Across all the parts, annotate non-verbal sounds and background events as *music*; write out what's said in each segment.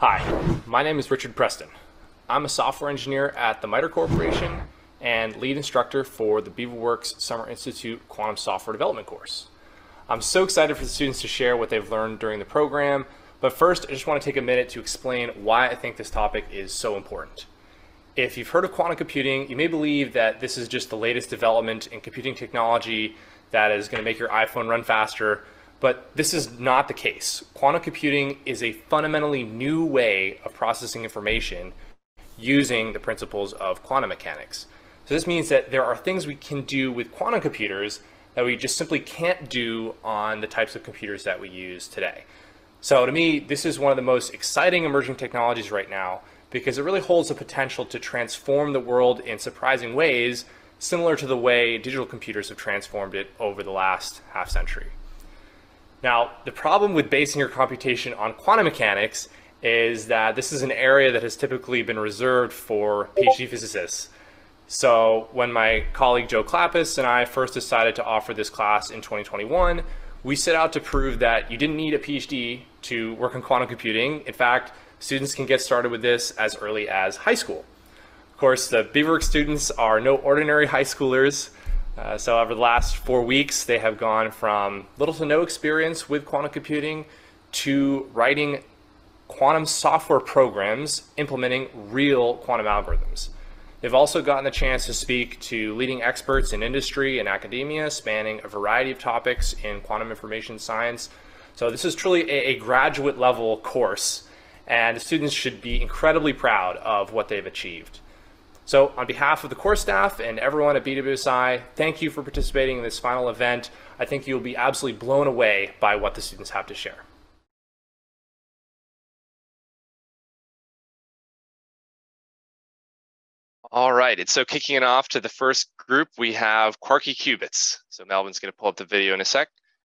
Hi, my name is Richard Preston. I'm a software engineer at the MITRE Corporation and lead instructor for the BeaverWorks Summer Institute Quantum Software Development course. I'm so excited for the students to share what they've learned during the program, but first I just want to take a minute to explain why I think this topic is so important. If you've heard of quantum computing, you may believe that this is just the latest development in computing technology that is going to make your iPhone run faster, but this is not the case. Quantum computing is a fundamentally new way of processing information using the principles of quantum mechanics. So this means that there are things we can do with quantum computers that we just simply can't do on the types of computers that we use today. So to me, this is one of the most exciting emerging technologies right now because it really holds the potential to transform the world in surprising ways, similar to the way digital computers have transformed it over the last half century. Now, the problem with basing your computation on quantum mechanics is that this is an area that has typically been reserved for PhD physicists. So when my colleague Joe Klapas and I first decided to offer this class in 2021, we set out to prove that you didn't need a PhD to work on quantum computing. In fact, students can get started with this as early as high school. Of course, the Beaverworks students are no ordinary high schoolers. Uh, so over the last four weeks, they have gone from little to no experience with quantum computing to writing quantum software programs implementing real quantum algorithms. They've also gotten the chance to speak to leading experts in industry and academia, spanning a variety of topics in quantum information science. So this is truly a, a graduate level course, and the students should be incredibly proud of what they've achieved. So on behalf of the core staff and everyone at BWSI, thank you for participating in this final event. I think you'll be absolutely blown away by what the students have to share. All right, and so kicking it off to the first group, we have Quarky Qubits. So Melvin's going to pull up the video in a sec.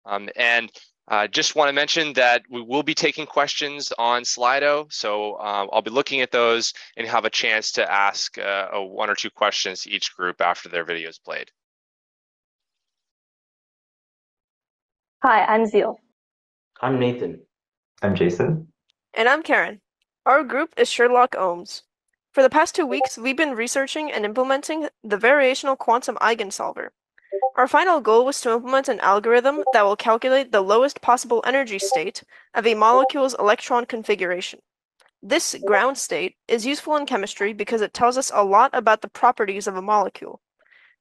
Um, and uh, just want to mention that we will be taking questions on Slido. So um, I'll be looking at those and have a chance to ask uh, one or two questions to each group after their video is played. Hi, I'm Zeal. I'm Nathan. I'm Jason. And I'm Karen. Our group is Sherlock Ohms. For the past two weeks, we've been researching and implementing the variational quantum eigensolver. Our final goal was to implement an algorithm that will calculate the lowest possible energy state of a molecule's electron configuration. This ground state is useful in chemistry because it tells us a lot about the properties of a molecule.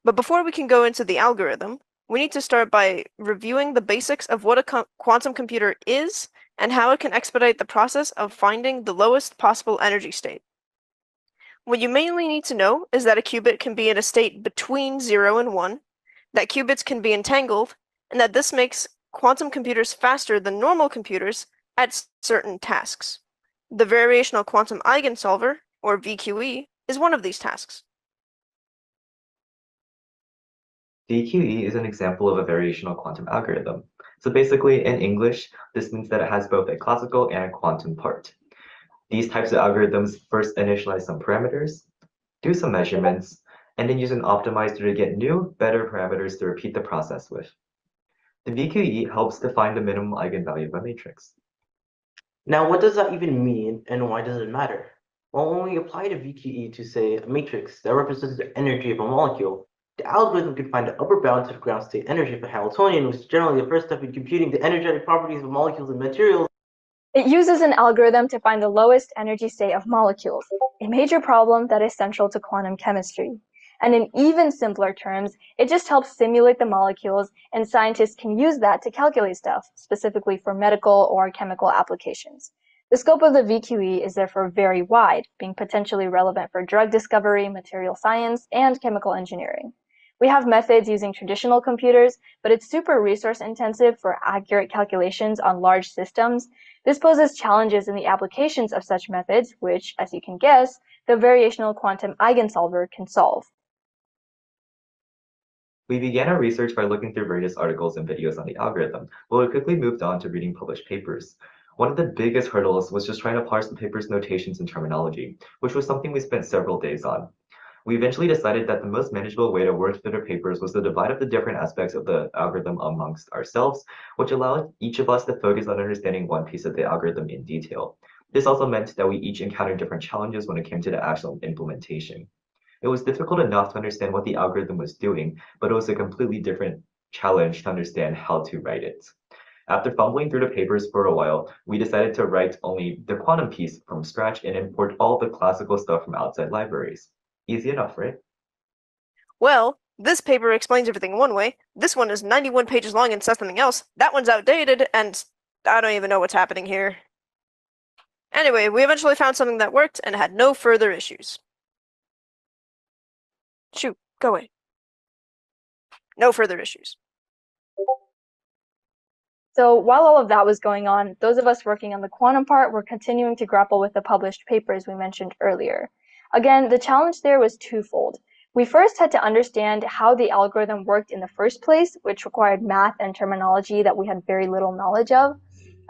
But before we can go into the algorithm, we need to start by reviewing the basics of what a quantum computer is and how it can expedite the process of finding the lowest possible energy state. What you mainly need to know is that a qubit can be in a state between 0 and 1, that qubits can be entangled, and that this makes quantum computers faster than normal computers at certain tasks. The variational quantum eigensolver, or VQE, is one of these tasks. VQE is an example of a variational quantum algorithm. So basically, in English, this means that it has both a classical and a quantum part. These types of algorithms first initialize some parameters, do some measurements, and then use an optimizer to get new, better parameters to repeat the process with. The VQE helps define the minimum eigenvalue of a matrix. Now, what does that even mean, and why does it matter? Well, when we apply the VQE to, say, a matrix that represents the energy of a molecule, the algorithm can find the upper bound to the ground state energy of a Hamiltonian, which is generally the first step in computing the energetic properties of molecules and materials it uses an algorithm to find the lowest energy state of molecules, a major problem that is central to quantum chemistry. And in even simpler terms, it just helps simulate the molecules, and scientists can use that to calculate stuff, specifically for medical or chemical applications. The scope of the VQE is therefore very wide, being potentially relevant for drug discovery, material science, and chemical engineering. We have methods using traditional computers, but it's super resource intensive for accurate calculations on large systems. This poses challenges in the applications of such methods, which, as you can guess, the variational quantum eigensolver can solve. We began our research by looking through various articles and videos on the algorithm, but we quickly moved on to reading published papers. One of the biggest hurdles was just trying to parse the paper's notations and terminology, which was something we spent several days on. We eventually decided that the most manageable way to work through the papers was to divide up the different aspects of the algorithm amongst ourselves, which allowed each of us to focus on understanding one piece of the algorithm in detail. This also meant that we each encountered different challenges when it came to the actual implementation. It was difficult enough to understand what the algorithm was doing, but it was a completely different challenge to understand how to write it. After fumbling through the papers for a while, we decided to write only the quantum piece from scratch and import all the classical stuff from outside libraries. Easy enough, right? Well, this paper explains everything one way. This one is 91 pages long and says something else. That one's outdated, and I don't even know what's happening here. Anyway, we eventually found something that worked and had no further issues. Shoot, go away. No further issues. So while all of that was going on, those of us working on the quantum part were continuing to grapple with the published papers we mentioned earlier. Again, the challenge there was twofold. We first had to understand how the algorithm worked in the first place, which required math and terminology that we had very little knowledge of.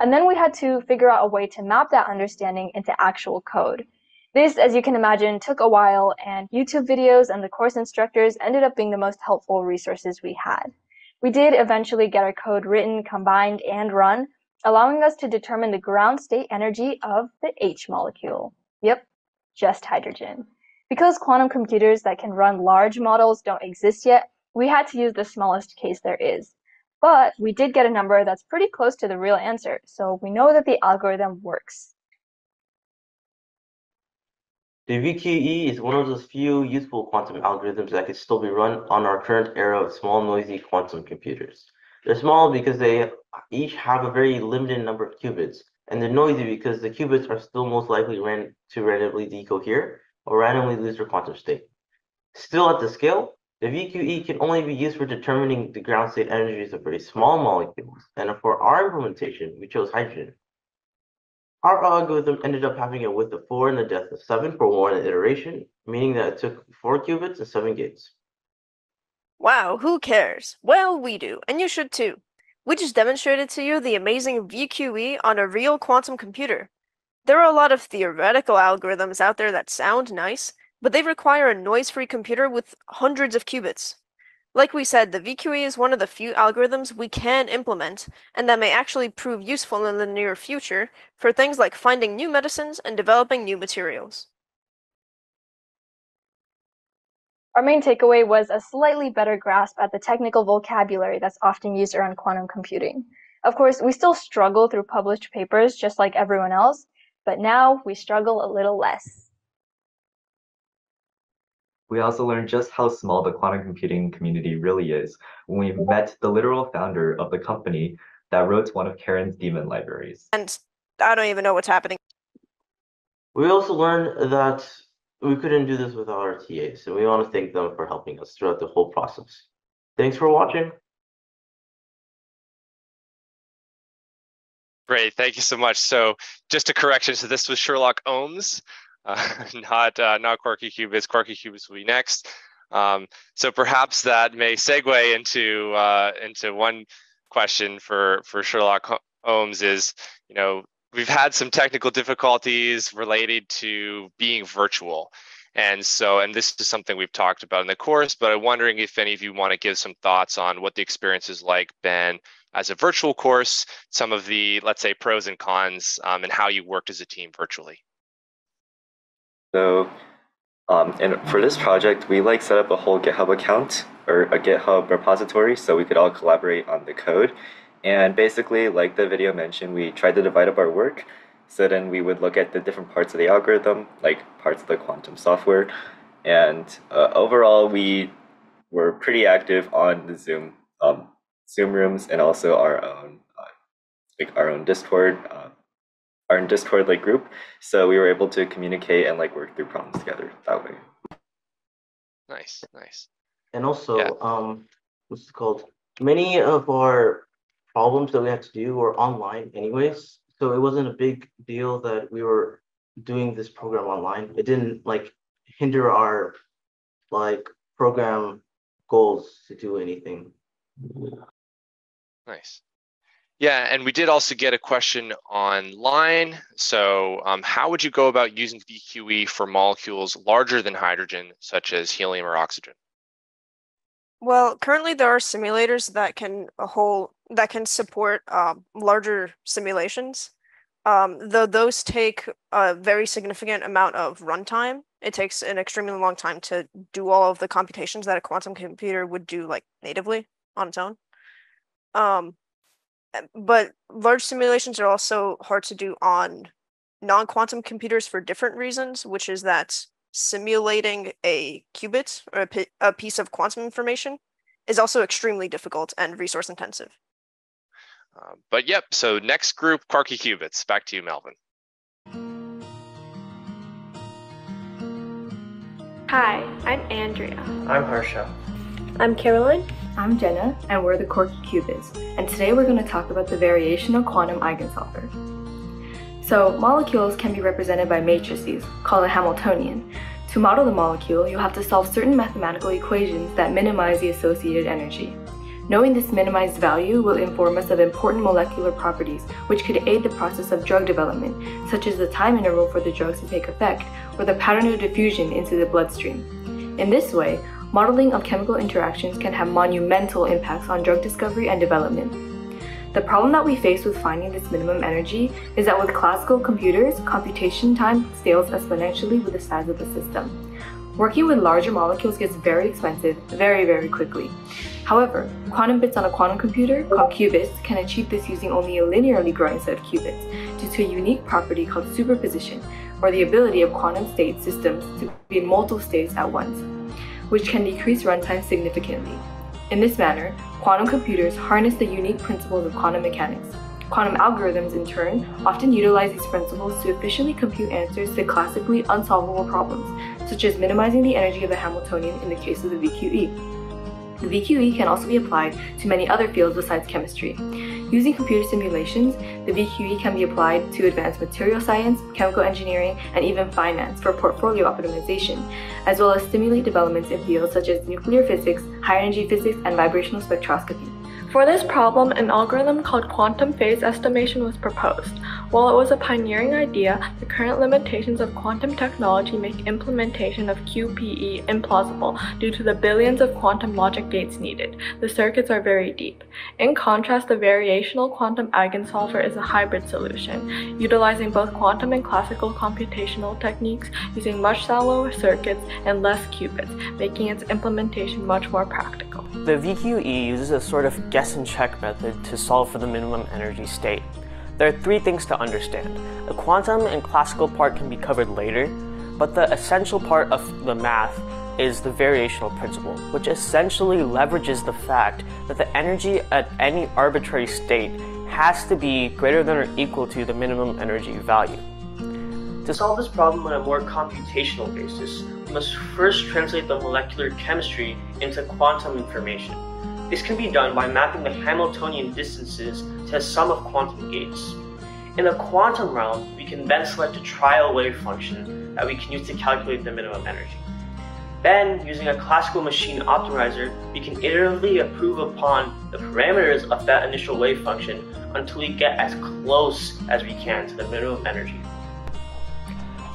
And then we had to figure out a way to map that understanding into actual code. This, as you can imagine, took a while, and YouTube videos and the course instructors ended up being the most helpful resources we had. We did eventually get our code written, combined, and run, allowing us to determine the ground state energy of the H molecule. Yep, just hydrogen. Because quantum computers that can run large models don't exist yet, we had to use the smallest case there is. But we did get a number that's pretty close to the real answer, so we know that the algorithm works. The VQE is one of those few useful quantum algorithms that can still be run on our current era of small noisy quantum computers. They're small because they each have a very limited number of qubits, and they're noisy because the qubits are still most likely ran to randomly decohere or randomly lose their quantum state. Still at the scale, the VQE can only be used for determining the ground state energies of very small molecules, and for our implementation, we chose hydrogen. Our algorithm ended up having a width of 4 and a depth of 7 for one iteration, meaning that it took 4 qubits and 7 gates. Wow, who cares? Well, we do, and you should too. We just demonstrated to you the amazing VQE on a real quantum computer. There are a lot of theoretical algorithms out there that sound nice, but they require a noise-free computer with hundreds of qubits. Like we said, the VQE is one of the few algorithms we can implement, and that may actually prove useful in the near future for things like finding new medicines and developing new materials. Our main takeaway was a slightly better grasp at the technical vocabulary that's often used around quantum computing. Of course, we still struggle through published papers just like everyone else, but now we struggle a little less. We also learned just how small the quantum computing community really is when we met the literal founder of the company that wrote one of Karen's demon libraries. And I don't even know what's happening. We also learned that we couldn't do this without our TAs, and we want to thank them for helping us throughout the whole process. Thanks for watching. Great, thank you so much. So just a correction, so this was Sherlock Ohms uh, *laughs* not uh, not Quarky Qubits. Quarky Qubits will be next. Um, so perhaps that may segue into uh, into one question for for Sherlock Ohms is you know we've had some technical difficulties related to being virtual. And so, and this is something we've talked about in the course, but I'm wondering if any of you want to give some thoughts on what the experience is like been as a virtual course, some of the, let's say, pros and cons, um, and how you worked as a team virtually. So, um, and for this project, we like set up a whole GitHub account or a GitHub repository so we could all collaborate on the code. And basically, like the video mentioned, we tried to divide up our work. So then we would look at the different parts of the algorithm, like parts of the quantum software. And uh, overall, we were pretty active on the Zoom um, Zoom rooms and also our own uh, like our own Discord. Uh, our Discord like group, so we were able to communicate and like work through problems together that way. Nice, nice. And also, yeah. um, what's it called? Many of our problems that we had to do were online, anyways. So it wasn't a big deal that we were doing this program online. It didn't like hinder our like program goals to do anything. Nice. Yeah, and we did also get a question online. So, um, how would you go about using VQE for molecules larger than hydrogen, such as helium or oxygen? Well, currently there are simulators that can a whole that can support um, larger simulations. Um, though those take a very significant amount of runtime, it takes an extremely long time to do all of the computations that a quantum computer would do like natively on its own. Um, but large simulations are also hard to do on non-quantum computers for different reasons, which is that simulating a qubit or a, a piece of quantum information is also extremely difficult and resource intensive. Uh, but yep, so next group, Quarky qubits. Back to you, Melvin. Hi, I'm Andrea. I'm Harsha. I'm Caroline. I'm Jenna, and we're the Quarky Qubits. And today we're going to talk about the variational quantum eigensolver. So, molecules can be represented by matrices, called a Hamiltonian. To model the molecule, you'll have to solve certain mathematical equations that minimize the associated energy. Knowing this minimized value will inform us of important molecular properties, which could aid the process of drug development, such as the time interval for the drugs to take effect, or the pattern of diffusion into the bloodstream. In this way, modeling of chemical interactions can have monumental impacts on drug discovery and development. The problem that we face with finding this minimum energy is that with classical computers, computation time scales exponentially with the size of the system. Working with larger molecules gets very expensive very, very quickly. However, quantum bits on a quantum computer, called qubits, can achieve this using only a linearly growing set of qubits due to a unique property called superposition, or the ability of quantum state systems to be in multiple states at once, which can decrease runtime significantly. In this manner, quantum computers harness the unique principles of quantum mechanics. Quantum algorithms, in turn, often utilize these principles to efficiently compute answers to classically unsolvable problems, such as minimizing the energy of a Hamiltonian in the case of the VQE. The VQE can also be applied to many other fields besides chemistry. Using computer simulations, the VQE can be applied to advanced material science, chemical engineering, and even finance for portfolio optimization, as well as stimulate developments in fields such as nuclear physics, high energy physics, and vibrational spectroscopy. For this problem, an algorithm called quantum phase estimation was proposed. While it was a pioneering idea, the current limitations of quantum technology make implementation of QPE implausible due to the billions of quantum logic gates needed. The circuits are very deep. In contrast, the variational quantum eigensolver is a hybrid solution, utilizing both quantum and classical computational techniques using much shallower circuits and less qubits, making its implementation much more practical. The VQE uses a sort of guess and check method to solve for the minimum energy state. There are three things to understand. The quantum and classical part can be covered later, but the essential part of the math is the variational principle, which essentially leverages the fact that the energy at any arbitrary state has to be greater than or equal to the minimum energy value. To solve this problem on a more computational basis, we must first translate the molecular chemistry into quantum information. This can be done by mapping the Hamiltonian distances to a sum of quantum gates. In the quantum realm, we can then select a trial wave function that we can use to calculate the minimum energy. Then, using a classical machine optimizer, we can iteratively improve upon the parameters of that initial wave function until we get as close as we can to the minimum energy.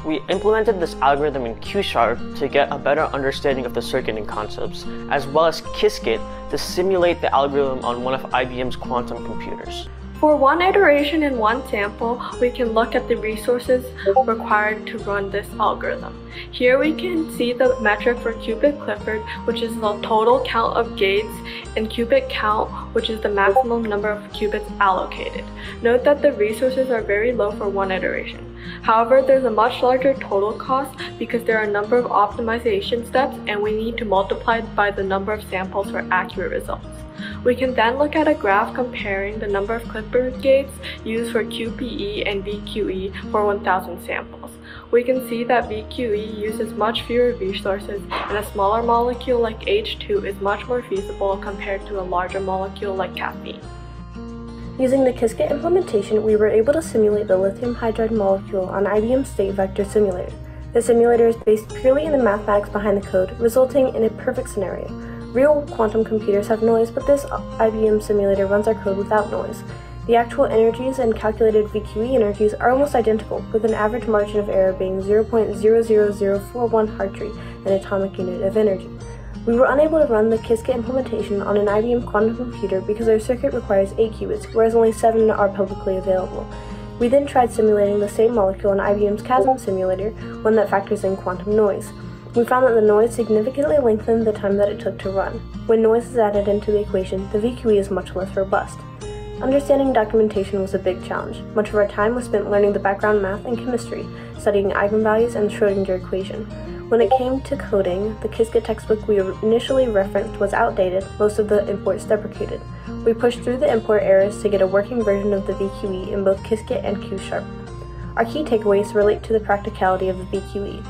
We implemented this algorithm in QSharp to get a better understanding of the circuit and concepts, as well as Qiskit to simulate the algorithm on one of IBM's quantum computers. For one iteration in one sample, we can look at the resources required to run this algorithm. Here we can see the metric for qubit Clifford, which is the total count of gates, and qubit count, which is the maximum number of qubits allocated. Note that the resources are very low for one iteration. However, there's a much larger total cost because there are a number of optimization steps and we need to multiply by the number of samples for accurate results. We can then look at a graph comparing the number of Clifford gates used for QPE and VQE for 1000 samples. We can see that VQE uses much fewer resources and a smaller molecule like H2 is much more feasible compared to a larger molecule like caffeine. Using the Qiskit implementation, we were able to simulate the lithium hydride molecule on IBM's State Vector Simulator. The simulator is based purely in the mathematics behind the code, resulting in a perfect scenario. Real quantum computers have noise, but this IBM simulator runs our code without noise. The actual energies and calculated VQE energies are almost identical, with an average margin of error being 0.00041 Hartree, an atomic unit of energy. We were unable to run the Qiskit implementation on an IBM quantum computer because our circuit requires 8 qubits, whereas only 7 are publicly available. We then tried simulating the same molecule in IBM's QASM simulator, one that factors in quantum noise. We found that the noise significantly lengthened the time that it took to run. When noise is added into the equation, the VQE is much less robust. Understanding documentation was a big challenge. Much of our time was spent learning the background math and chemistry, studying eigenvalues and the Schrodinger equation. When it came to coding, the Qiskit textbook we initially referenced was outdated, most of the imports deprecated. We pushed through the import errors to get a working version of the VQE in both Qiskit and Q-Sharp. Our key takeaways relate to the practicality of the VQE.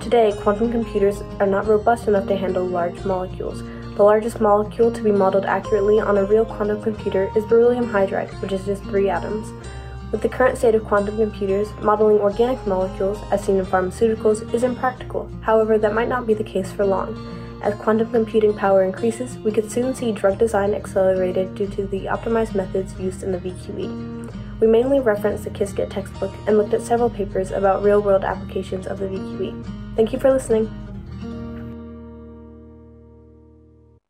Today, quantum computers are not robust enough to handle large molecules. The largest molecule to be modeled accurately on a real quantum computer is beryllium hydride, which is just three atoms. With the current state of quantum computers, modeling organic molecules, as seen in pharmaceuticals, is impractical. However, that might not be the case for long. As quantum computing power increases, we could soon see drug design accelerated due to the optimized methods used in the VQE. We mainly referenced the Qiskit textbook and looked at several papers about real-world applications of the VQE. Thank you for listening.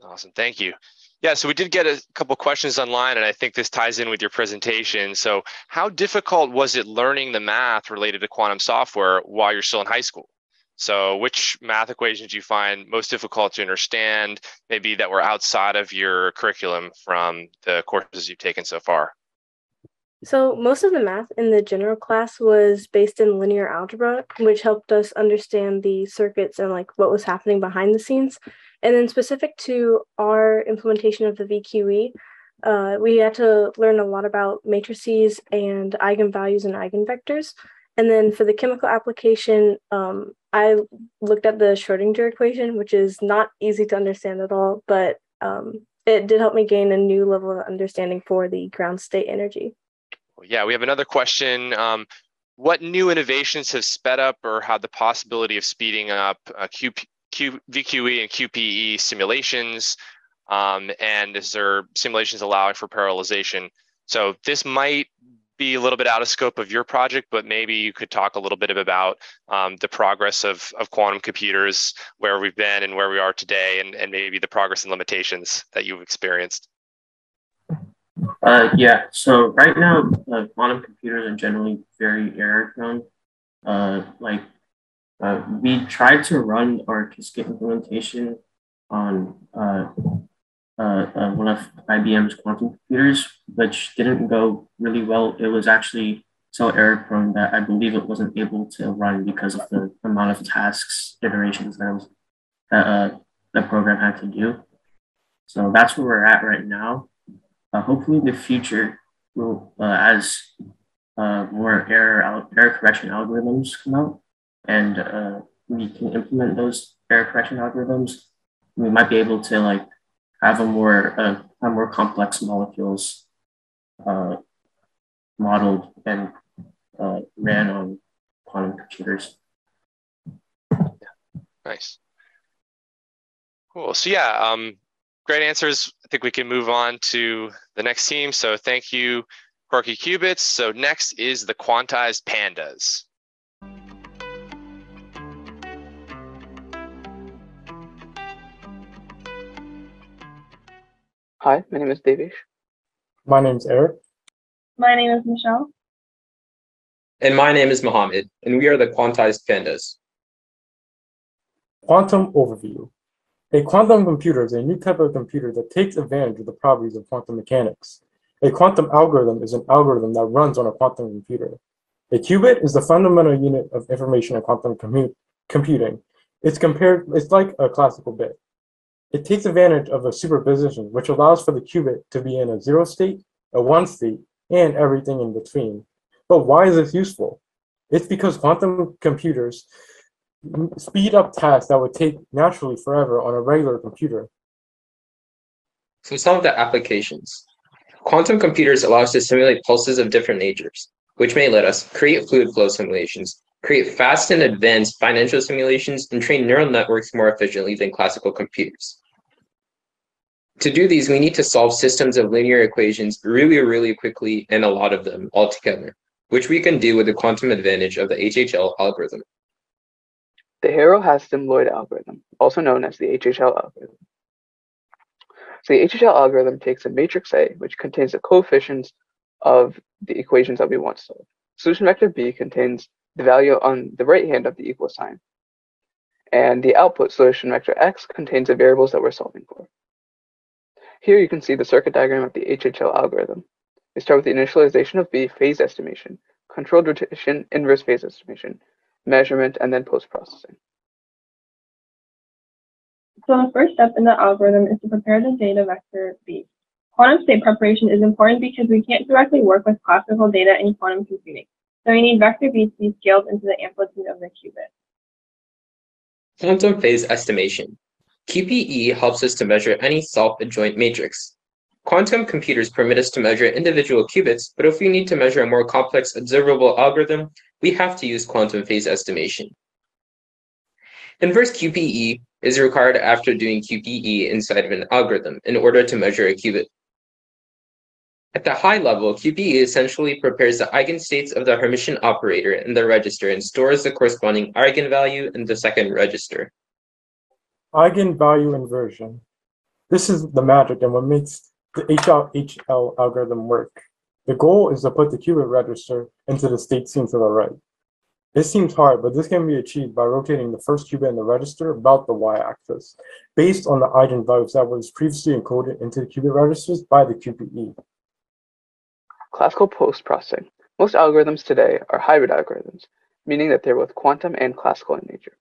Awesome, thank you. Yeah, so we did get a couple questions online, and I think this ties in with your presentation. So, how difficult was it learning the math related to quantum software while you're still in high school? So, which math equations you find most difficult to understand, maybe that were outside of your curriculum from the courses you've taken so far? So, most of the math in the general class was based in linear algebra, which helped us understand the circuits and like what was happening behind the scenes. And then specific to our implementation of the VQE, uh, we had to learn a lot about matrices and eigenvalues and eigenvectors. And then for the chemical application, um, I looked at the Schrodinger equation, which is not easy to understand at all, but um, it did help me gain a new level of understanding for the ground state energy. Yeah, we have another question. Um, what new innovations have sped up or had the possibility of speeding up uh, QP, Q, VQE and QPE simulations? Um, and is there simulations allowing for parallelization? So this might be a little bit out of scope of your project, but maybe you could talk a little bit about um, the progress of, of quantum computers, where we've been and where we are today, and, and maybe the progress and limitations that you've experienced. Uh, yeah, so right now, uh, quantum computers are generally very error prone. Uh, like uh, we tried to run our Qiskit implementation on uh, uh, uh, one of IBM's quantum computers, which didn't go really well. It was actually so error prone that I believe it wasn't able to run because of the amount of tasks, iterations that, was, that uh, the program had to do. So that's where we're at right now. Uh, hopefully, in the future, will uh, as uh, more error error correction algorithms come out, and uh, we can implement those error correction algorithms, we might be able to like have a more uh, have more complex molecules uh, modeled and ran on quantum computers. Nice. Cool. So yeah, um, great answers. I think we can move on to the next team. So thank you, Quarky Qubits. So next is the quantized pandas. Hi, my name is Devish. My name is Eric. My name is Michelle. And my name is Mohammed, and we are the Quantized Pandas. Quantum Overview. A quantum computer is a new type of computer that takes advantage of the properties of quantum mechanics. A quantum algorithm is an algorithm that runs on a quantum computer. A qubit is the fundamental unit of information in quantum commu computing. It's compared, it's like a classical bit. It takes advantage of a superposition, which allows for the qubit to be in a zero state, a one state, and everything in between. But why is this useful? It's because quantum computers speed up tasks that would take naturally forever on a regular computer. So some of the applications. Quantum computers allow us to simulate pulses of different natures, which may let us create fluid flow simulations, create fast and advanced financial simulations, and train neural networks more efficiently than classical computers. To do these, we need to solve systems of linear equations really, really quickly and a lot of them all together, which we can do with the quantum advantage of the HHL algorithm. The Harrow-Hassidim-Lloyd algorithm, also known as the HHL algorithm. So the HHL algorithm takes a matrix A, which contains the coefficients of the equations that we want to solve. solution vector B contains the value on the right hand of the equal sign. And the output solution vector X contains the variables that we're solving for. Here you can see the circuit diagram of the HHL algorithm. We start with the initialization of B, phase estimation, controlled rotation, inverse phase estimation, measurement, and then post-processing. So the first step in the algorithm is to prepare the data vector B. Quantum state preparation is important because we can't directly work with classical data in quantum computing. So we need vector B to be scaled into the amplitude of the qubit. Quantum phase estimation. QPE helps us to measure any self-adjoint matrix. Quantum computers permit us to measure individual qubits, but if we need to measure a more complex observable algorithm, we have to use quantum phase estimation. Inverse QPE is required after doing QPE inside of an algorithm in order to measure a qubit. At the high level, QPE essentially prepares the eigenstates of the Hermitian operator in the register and stores the corresponding eigenvalue in the second register. Eigenvalue inversion. This is the magic and what makes the HL algorithm work. The goal is to put the qubit register into the state seen to the right. This seems hard, but this can be achieved by rotating the first qubit in the register about the y-axis, based on the eigenvalues that was previously encoded into the qubit registers by the QPE. Classical post-processing. Most algorithms today are hybrid algorithms, meaning that they're both quantum and classical in nature.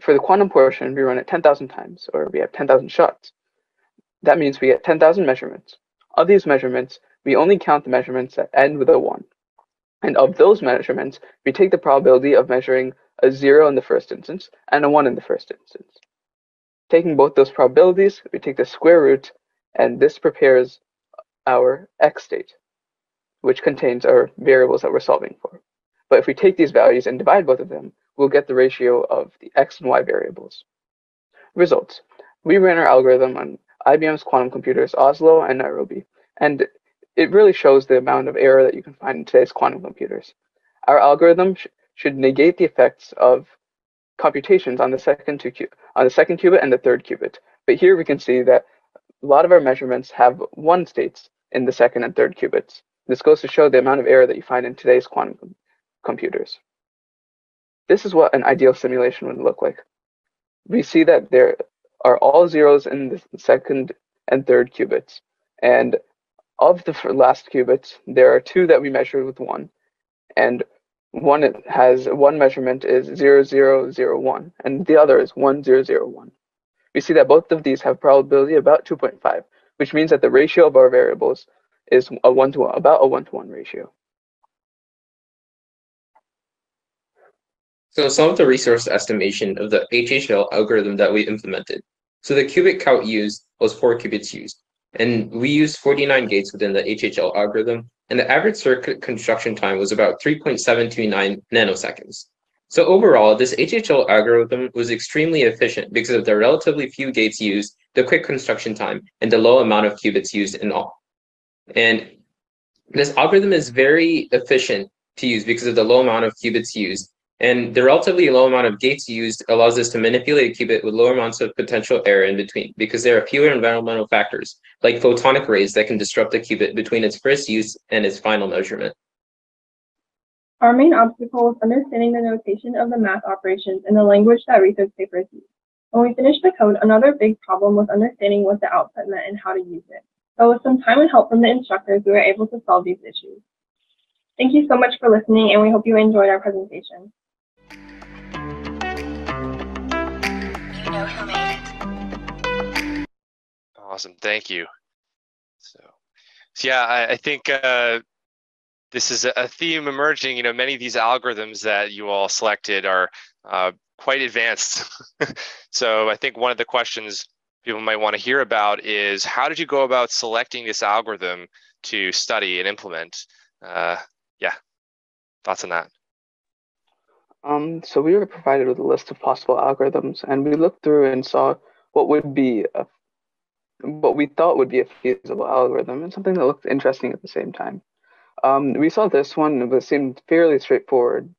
For the quantum portion, we run it 10,000 times, or we have 10,000 shots. That means we get 10,000 measurements. Of these measurements, we only count the measurements that end with a 1. And of those measurements, we take the probability of measuring a 0 in the first instance and a 1 in the first instance. Taking both those probabilities, we take the square root, and this prepares our x state, which contains our variables that we're solving for. But if we take these values and divide both of them, we'll get the ratio of the x and y variables. Results. We ran our algorithm on IBM's quantum computers Oslo and Nairobi, and it really shows the amount of error that you can find in today's quantum computers. Our algorithm sh should negate the effects of computations on the second two on the second qubit and the third qubit. But here we can see that a lot of our measurements have one states in the second and third qubits. This goes to show the amount of error that you find in today's quantum com computers. This is what an ideal simulation would look like. We see that there are all zeros in the second and third qubits. And of the last qubits, there are two that we measured with one. And one has one measurement is 0001, and the other is 1001. We see that both of these have probability about 2.5, which means that the ratio of our variables is a one to one, about a one to one ratio. So some of the resource estimation of the HHL algorithm that we implemented. So the qubit count used was four qubits used. And we used 49 gates within the HHL algorithm, and the average circuit construction time was about 3.729 nanoseconds. So overall, this HHL algorithm was extremely efficient because of the relatively few gates used, the quick construction time, and the low amount of qubits used in all. And this algorithm is very efficient to use because of the low amount of qubits used. And the relatively low amount of gates used allows us to manipulate a qubit with lower amounts of potential error in between because there are fewer environmental factors, like photonic rays, that can disrupt the qubit between its first use and its final measurement. Our main obstacle was understanding the notation of the math operations in the language that research papers use. When we finished the code, another big problem was understanding what the output meant and how to use it. But with some time and help from the instructors, we were able to solve these issues. Thank you so much for listening, and we hope you enjoyed our presentation. Awesome, thank you. So, so yeah, I, I think uh, this is a theme emerging. You know, many of these algorithms that you all selected are uh, quite advanced. *laughs* so I think one of the questions people might want to hear about is how did you go about selecting this algorithm to study and implement? Uh, yeah, thoughts on that? Um, so we were provided with a list of possible algorithms, and we looked through and saw what would be a, what we thought would be a feasible algorithm, and something that looked interesting at the same time. Um, we saw this one; it seemed fairly straightforward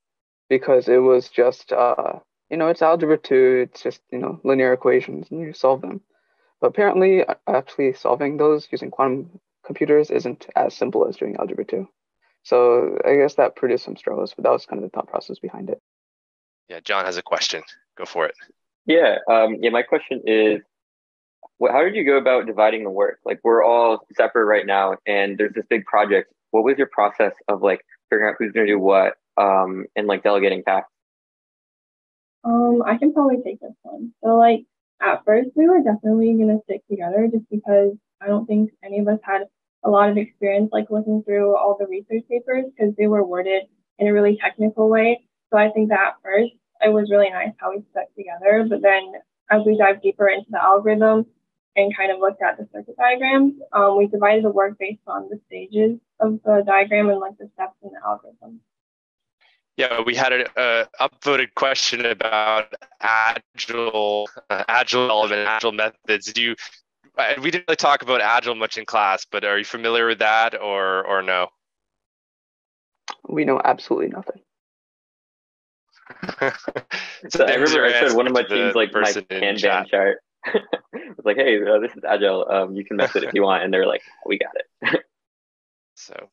because it was just, uh, you know, it's algebra two. It's just you know linear equations, and you solve them. But apparently, actually solving those using quantum computers isn't as simple as doing algebra two. So I guess that produced some struggles, but that was kind of the thought process behind it. Yeah, John has a question. Go for it. Yeah, um, yeah. My question is, what, how did you go about dividing the work? Like, we're all separate right now, and there's this big project. What was your process of like figuring out who's going to do what, um, and like delegating tasks? Um, I can probably take this one. So, like, at first, we were definitely going to stick together just because I don't think any of us had a lot of experience, like, looking through all the research papers because they were worded in a really technical way. So, I think that at first, it was really nice how we stuck together. But then, as we dive deeper into the algorithm and kind of looked at the circuit diagrams, um, we divided the work based on the stages of the diagram and like the steps in the algorithm. Yeah, we had a, upvoted question about agile, uh, agile development, agile methods. Do you? Uh, we didn't really talk about agile much in class, but are you familiar with that, or or no? We know absolutely nothing. *laughs* so I remember I showed one of my teams like my Kanban chart. it's *laughs* like, hey, uh, this is agile. Um, you can mess it if you want, and they're like, we got it. *laughs* so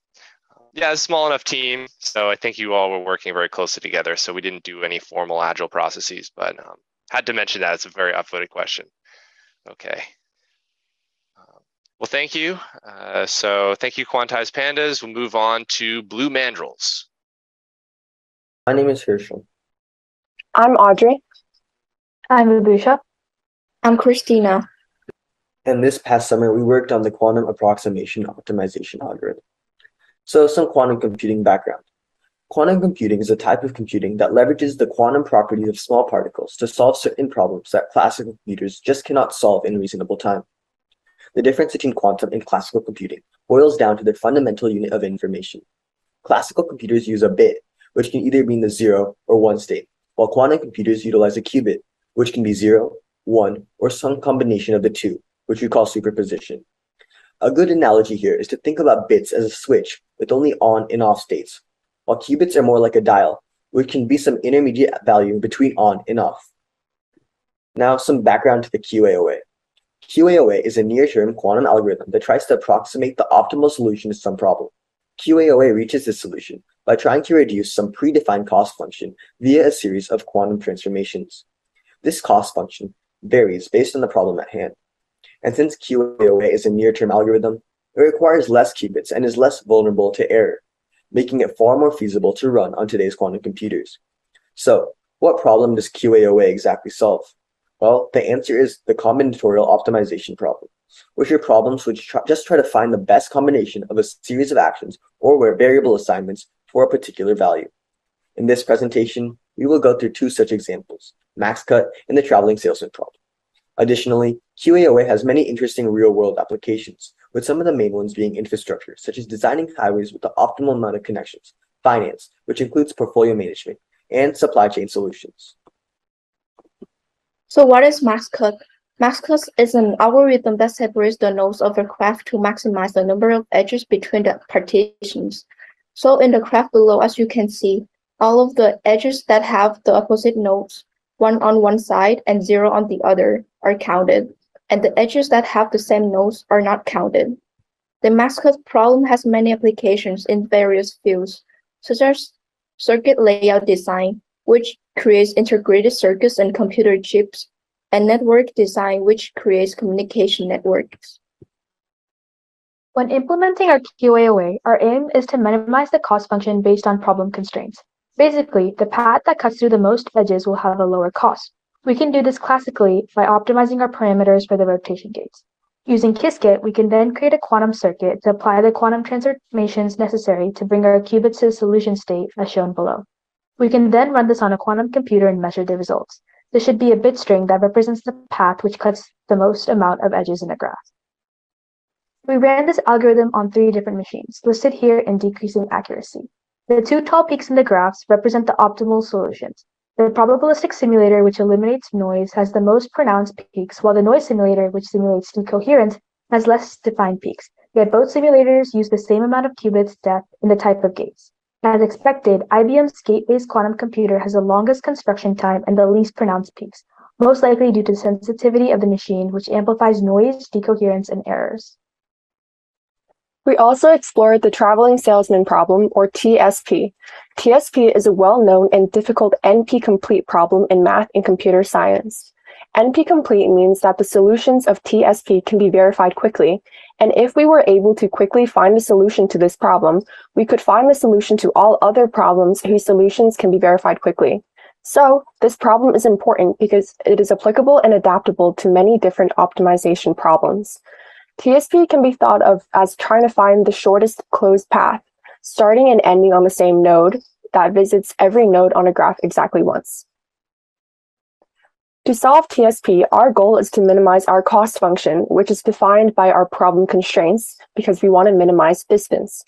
yeah, a small enough team. So I think you all were working very closely together. So we didn't do any formal agile processes, but um, had to mention that. It's a very upvoted question. Okay. Um, well, thank you. Uh, so thank you, Quantized Pandas. We'll move on to Blue Mandrills. My name is Herschel. I'm Audrey. I'm Abusha. I'm Christina. And this past summer, we worked on the quantum approximation optimization algorithm. So some quantum computing background. Quantum computing is a type of computing that leverages the quantum properties of small particles to solve certain problems that classical computers just cannot solve in reasonable time. The difference between quantum and classical computing boils down to the fundamental unit of information. Classical computers use a bit, which can either be in the zero or one state, while quantum computers utilize a qubit, which can be zero, one, or some combination of the two, which we call superposition. A good analogy here is to think about bits as a switch with only on and off states, while qubits are more like a dial, which can be some intermediate value between on and off. Now, some background to the QAOA. QAOA is a near-term quantum algorithm that tries to approximate the optimal solution to some problem. QAOA reaches this solution by trying to reduce some predefined cost function via a series of quantum transformations. This cost function varies based on the problem at hand. And since QAOA is a near-term algorithm, it requires less qubits and is less vulnerable to error, making it far more feasible to run on today's quantum computers. So, what problem does QAOA exactly solve? Well, the answer is the combinatorial optimization problem, which are problems which just try to find the best combination of a series of actions or where variable assignments for a particular value. In this presentation, we will go through two such examples, MaxCut and the traveling salesman problem. Additionally, QAOA has many interesting real-world applications, with some of the main ones being infrastructure, such as designing highways with the optimal amount of connections, finance, which includes portfolio management, and supply chain solutions. So what is MaxCut? MaxCut is an algorithm that separates the nodes of a graph to maximize the number of edges between the partitions. So in the graph below, as you can see, all of the edges that have the opposite nodes, one on one side and zero on the other, are counted, and the edges that have the same nodes are not counted. The MaxCut problem has many applications in various fields, such as circuit layout design, which creates integrated circuits and computer chips, and network design, which creates communication networks. When implementing our QAOA, our aim is to minimize the cost function based on problem constraints. Basically, the path that cuts through the most edges will have a lower cost. We can do this classically by optimizing our parameters for the rotation gates. Using Qiskit, we can then create a quantum circuit to apply the quantum transformations necessary to bring our qubits to the solution state as shown below. We can then run this on a quantum computer and measure the results. This should be a bit string that represents the path which cuts the most amount of edges in a graph. We ran this algorithm on three different machines, listed here in decreasing accuracy. The two tall peaks in the graphs represent the optimal solutions, the probabilistic simulator, which eliminates noise, has the most pronounced peaks, while the noise simulator, which simulates decoherence, has less defined peaks. Yet both simulators use the same amount of qubits depth in the type of gates. As expected, IBM's gate-based quantum computer has the longest construction time and the least pronounced peaks, most likely due to the sensitivity of the machine, which amplifies noise, decoherence, and errors. We also explored the traveling salesman problem, or TSP. TSP is a well-known and difficult NP-complete problem in math and computer science. NP-complete means that the solutions of TSP can be verified quickly, and if we were able to quickly find a solution to this problem, we could find the solution to all other problems whose solutions can be verified quickly. So, this problem is important because it is applicable and adaptable to many different optimization problems. TSP can be thought of as trying to find the shortest closed path, starting and ending on the same node that visits every node on a graph exactly once. To solve TSP, our goal is to minimize our cost function, which is defined by our problem constraints because we want to minimize distance.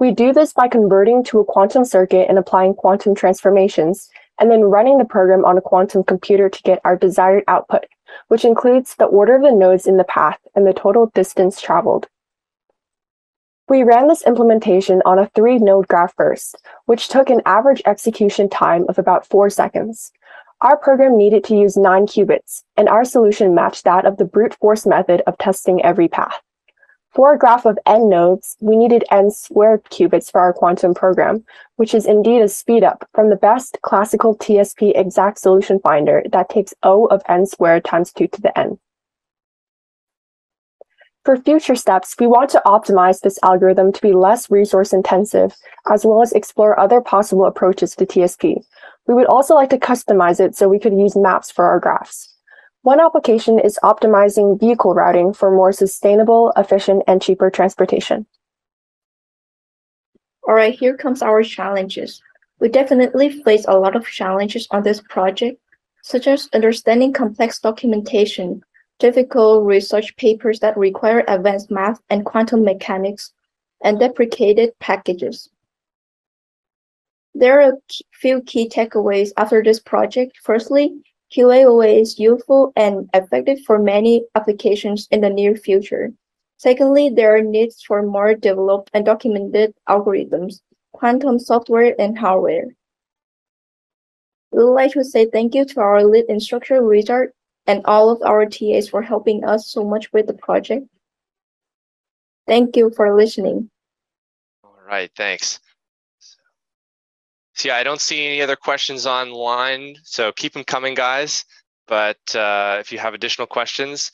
We do this by converting to a quantum circuit and applying quantum transformations, and then running the program on a quantum computer to get our desired output, which includes the order of the nodes in the path and the total distance traveled. We ran this implementation on a three node graph first, which took an average execution time of about four seconds. Our program needed to use nine qubits, and our solution matched that of the brute force method of testing every path. For a graph of n nodes, we needed n squared qubits for our quantum program, which is indeed a speedup from the best classical TSP exact solution finder that takes O of n squared times 2 to the n. For future steps, we want to optimize this algorithm to be less resource intensive, as well as explore other possible approaches to TSP. We would also like to customize it so we could use maps for our graphs. One application is optimizing vehicle routing for more sustainable, efficient, and cheaper transportation. All right, here comes our challenges. We definitely face a lot of challenges on this project, such as understanding complex documentation, difficult research papers that require advanced math and quantum mechanics, and deprecated packages. There are a few key takeaways after this project. Firstly, QAOA is useful and effective for many applications in the near future. Secondly, there are needs for more developed and documented algorithms, quantum software, and hardware. We would like to say thank you to our lead instructor, Richard, and all of our TAs for helping us so much with the project. Thank you for listening. All right, thanks. So yeah, I don't see any other questions online, so keep them coming, guys. But uh, if you have additional questions,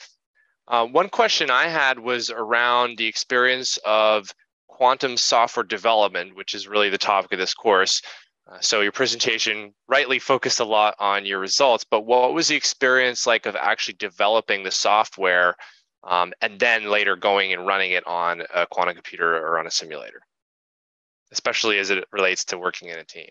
uh, one question I had was around the experience of quantum software development, which is really the topic of this course. Uh, so your presentation rightly focused a lot on your results, but what was the experience like of actually developing the software um, and then later going and running it on a quantum computer or on a simulator, especially as it relates to working in a team?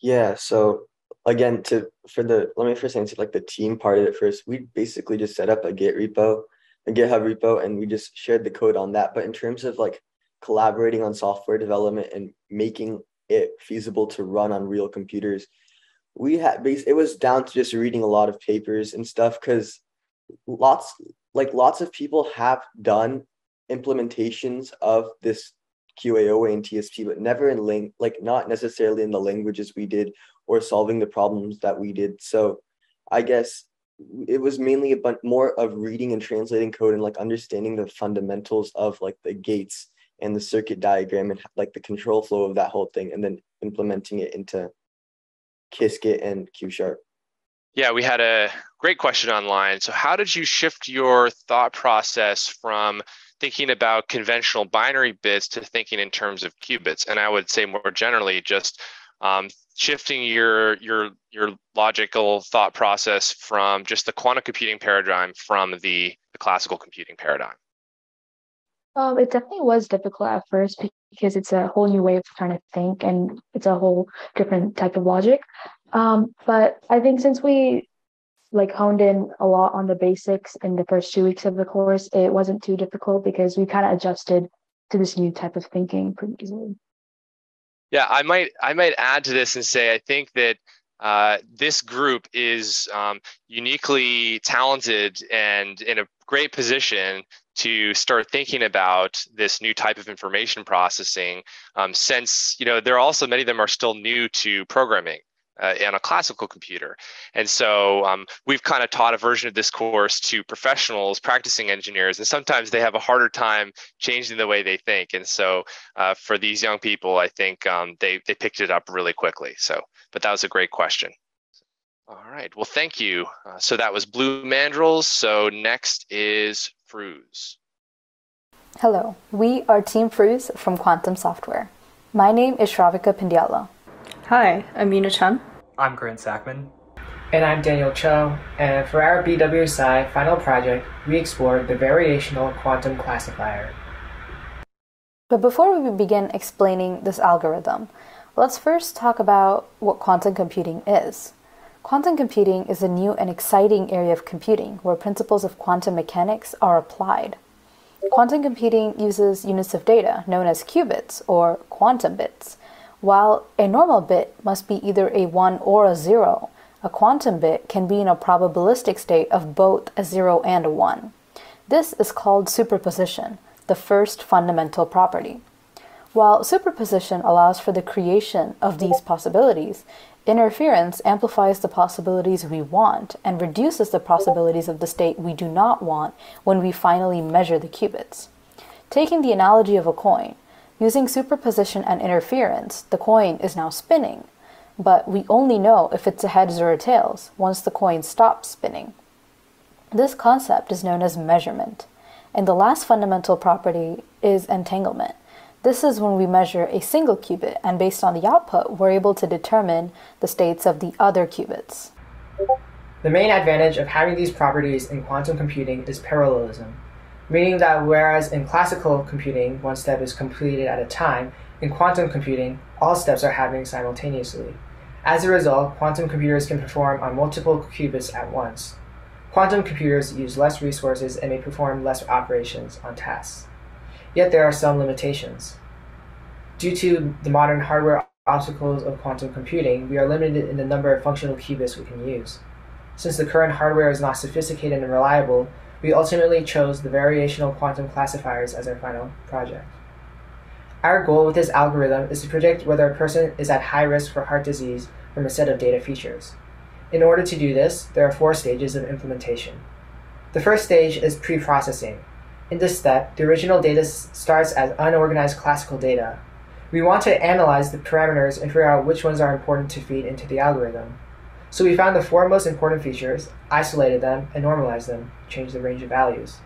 Yeah, so again, to for the let me first answer like the team part of it first. We basically just set up a Git repo, a GitHub repo, and we just shared the code on that. But in terms of like collaborating on software development and making it feasible to run on real computers. We had base it was down to just reading a lot of papers and stuff because lots like lots of people have done implementations of this QAOA and TSP, but never in ling like not necessarily in the languages we did or solving the problems that we did. So I guess it was mainly a bunch more of reading and translating code and like understanding the fundamentals of like the gates and the circuit diagram and like the control flow of that whole thing and then implementing it into Qiskit and Q sharp. Yeah, we had a great question online. So, how did you shift your thought process from thinking about conventional binary bits to thinking in terms of qubits? And I would say more generally, just um, shifting your your your logical thought process from just the quantum computing paradigm from the, the classical computing paradigm. Um, it definitely was difficult at first because it's a whole new way of trying to think and it's a whole different type of logic. Um, but I think since we like honed in a lot on the basics in the first two weeks of the course, it wasn't too difficult because we kind of adjusted to this new type of thinking pretty easily. Yeah, I might I might add to this and say I think that uh, this group is um, uniquely talented and in a great position to start thinking about this new type of information processing um, since you know there are also many of them are still new to programming uh, on a classical computer. And so um, we've kind of taught a version of this course to professionals, practicing engineers, and sometimes they have a harder time changing the way they think. And so uh, for these young people, I think um, they, they picked it up really quickly. So, but that was a great question. All right, well, thank you. Uh, so that was Blue Mandrills. So next is Fruse. Hello, we are Team Fruse from Quantum Software. My name is Shravika Pindiala. Hi, I'm Mina Chan. I'm Grant Sackman. And I'm Daniel Cho, and for our BWSI final project, we explored the variational quantum classifier. But before we begin explaining this algorithm, let's first talk about what quantum computing is. Quantum computing is a new and exciting area of computing where principles of quantum mechanics are applied. Quantum computing uses units of data known as qubits or quantum bits. While a normal bit must be either a 1 or a 0, a quantum bit can be in a probabilistic state of both a 0 and a 1. This is called superposition, the first fundamental property. While superposition allows for the creation of these possibilities, interference amplifies the possibilities we want and reduces the possibilities of the state we do not want when we finally measure the qubits. Taking the analogy of a coin, Using superposition and interference, the coin is now spinning, but we only know if it's a heads or a tails once the coin stops spinning. This concept is known as measurement, and the last fundamental property is entanglement. This is when we measure a single qubit, and based on the output, we're able to determine the states of the other qubits. The main advantage of having these properties in quantum computing is parallelism meaning that whereas in classical computing one step is completed at a time, in quantum computing all steps are happening simultaneously. As a result, quantum computers can perform on multiple qubits at once. Quantum computers use less resources and may perform less operations on tasks. Yet there are some limitations. Due to the modern hardware obstacles of quantum computing, we are limited in the number of functional qubits we can use. Since the current hardware is not sophisticated and reliable, we ultimately chose the variational quantum classifiers as our final project. Our goal with this algorithm is to predict whether a person is at high risk for heart disease from a set of data features. In order to do this, there are four stages of implementation. The first stage is pre-processing. In this step, the original data starts as unorganized classical data. We want to analyze the parameters and figure out which ones are important to feed into the algorithm. So we found the four most important features, isolated them, and normalized them, change the range of values.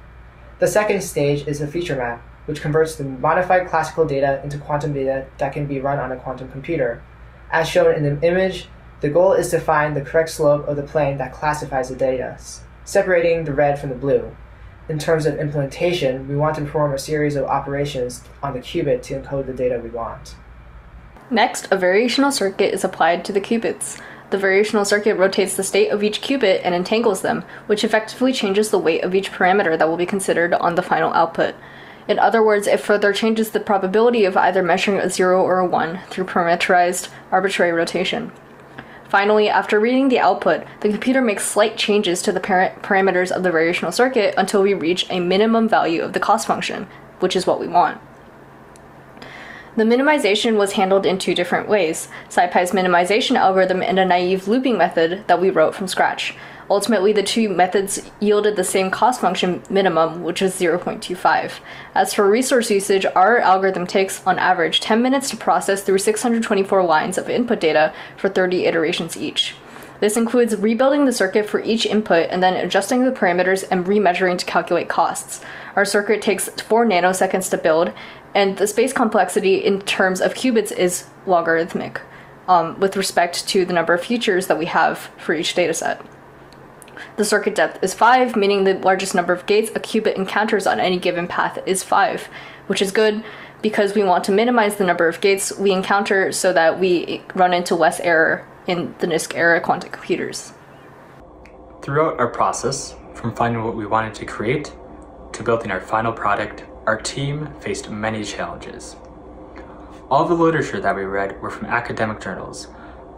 The second stage is the feature map, which converts the modified classical data into quantum data that can be run on a quantum computer. As shown in the image, the goal is to find the correct slope of the plane that classifies the data, separating the red from the blue. In terms of implementation, we want to perform a series of operations on the qubit to encode the data we want. Next, a variational circuit is applied to the qubits. The variational circuit rotates the state of each qubit and entangles them, which effectively changes the weight of each parameter that will be considered on the final output. In other words, it further changes the probability of either measuring a 0 or a 1 through parameterized arbitrary rotation. Finally, after reading the output, the computer makes slight changes to the par parameters of the variational circuit until we reach a minimum value of the cost function, which is what we want. The minimization was handled in two different ways SciPy's minimization algorithm and a naive looping method that we wrote from scratch. Ultimately, the two methods yielded the same cost function minimum, which is 0.25. As for resource usage, our algorithm takes, on average, 10 minutes to process through 624 lines of input data for 30 iterations each. This includes rebuilding the circuit for each input and then adjusting the parameters and remeasuring to calculate costs. Our circuit takes 4 nanoseconds to build, and the space complexity in terms of qubits is logarithmic um, with respect to the number of features that we have for each dataset. The circuit depth is 5, meaning the largest number of gates a qubit encounters on any given path is 5, which is good because we want to minimize the number of gates we encounter so that we run into less error in the NISQ era quantum computers. Throughout our process, from finding what we wanted to create to building our final product, our team faced many challenges. All the literature that we read were from academic journals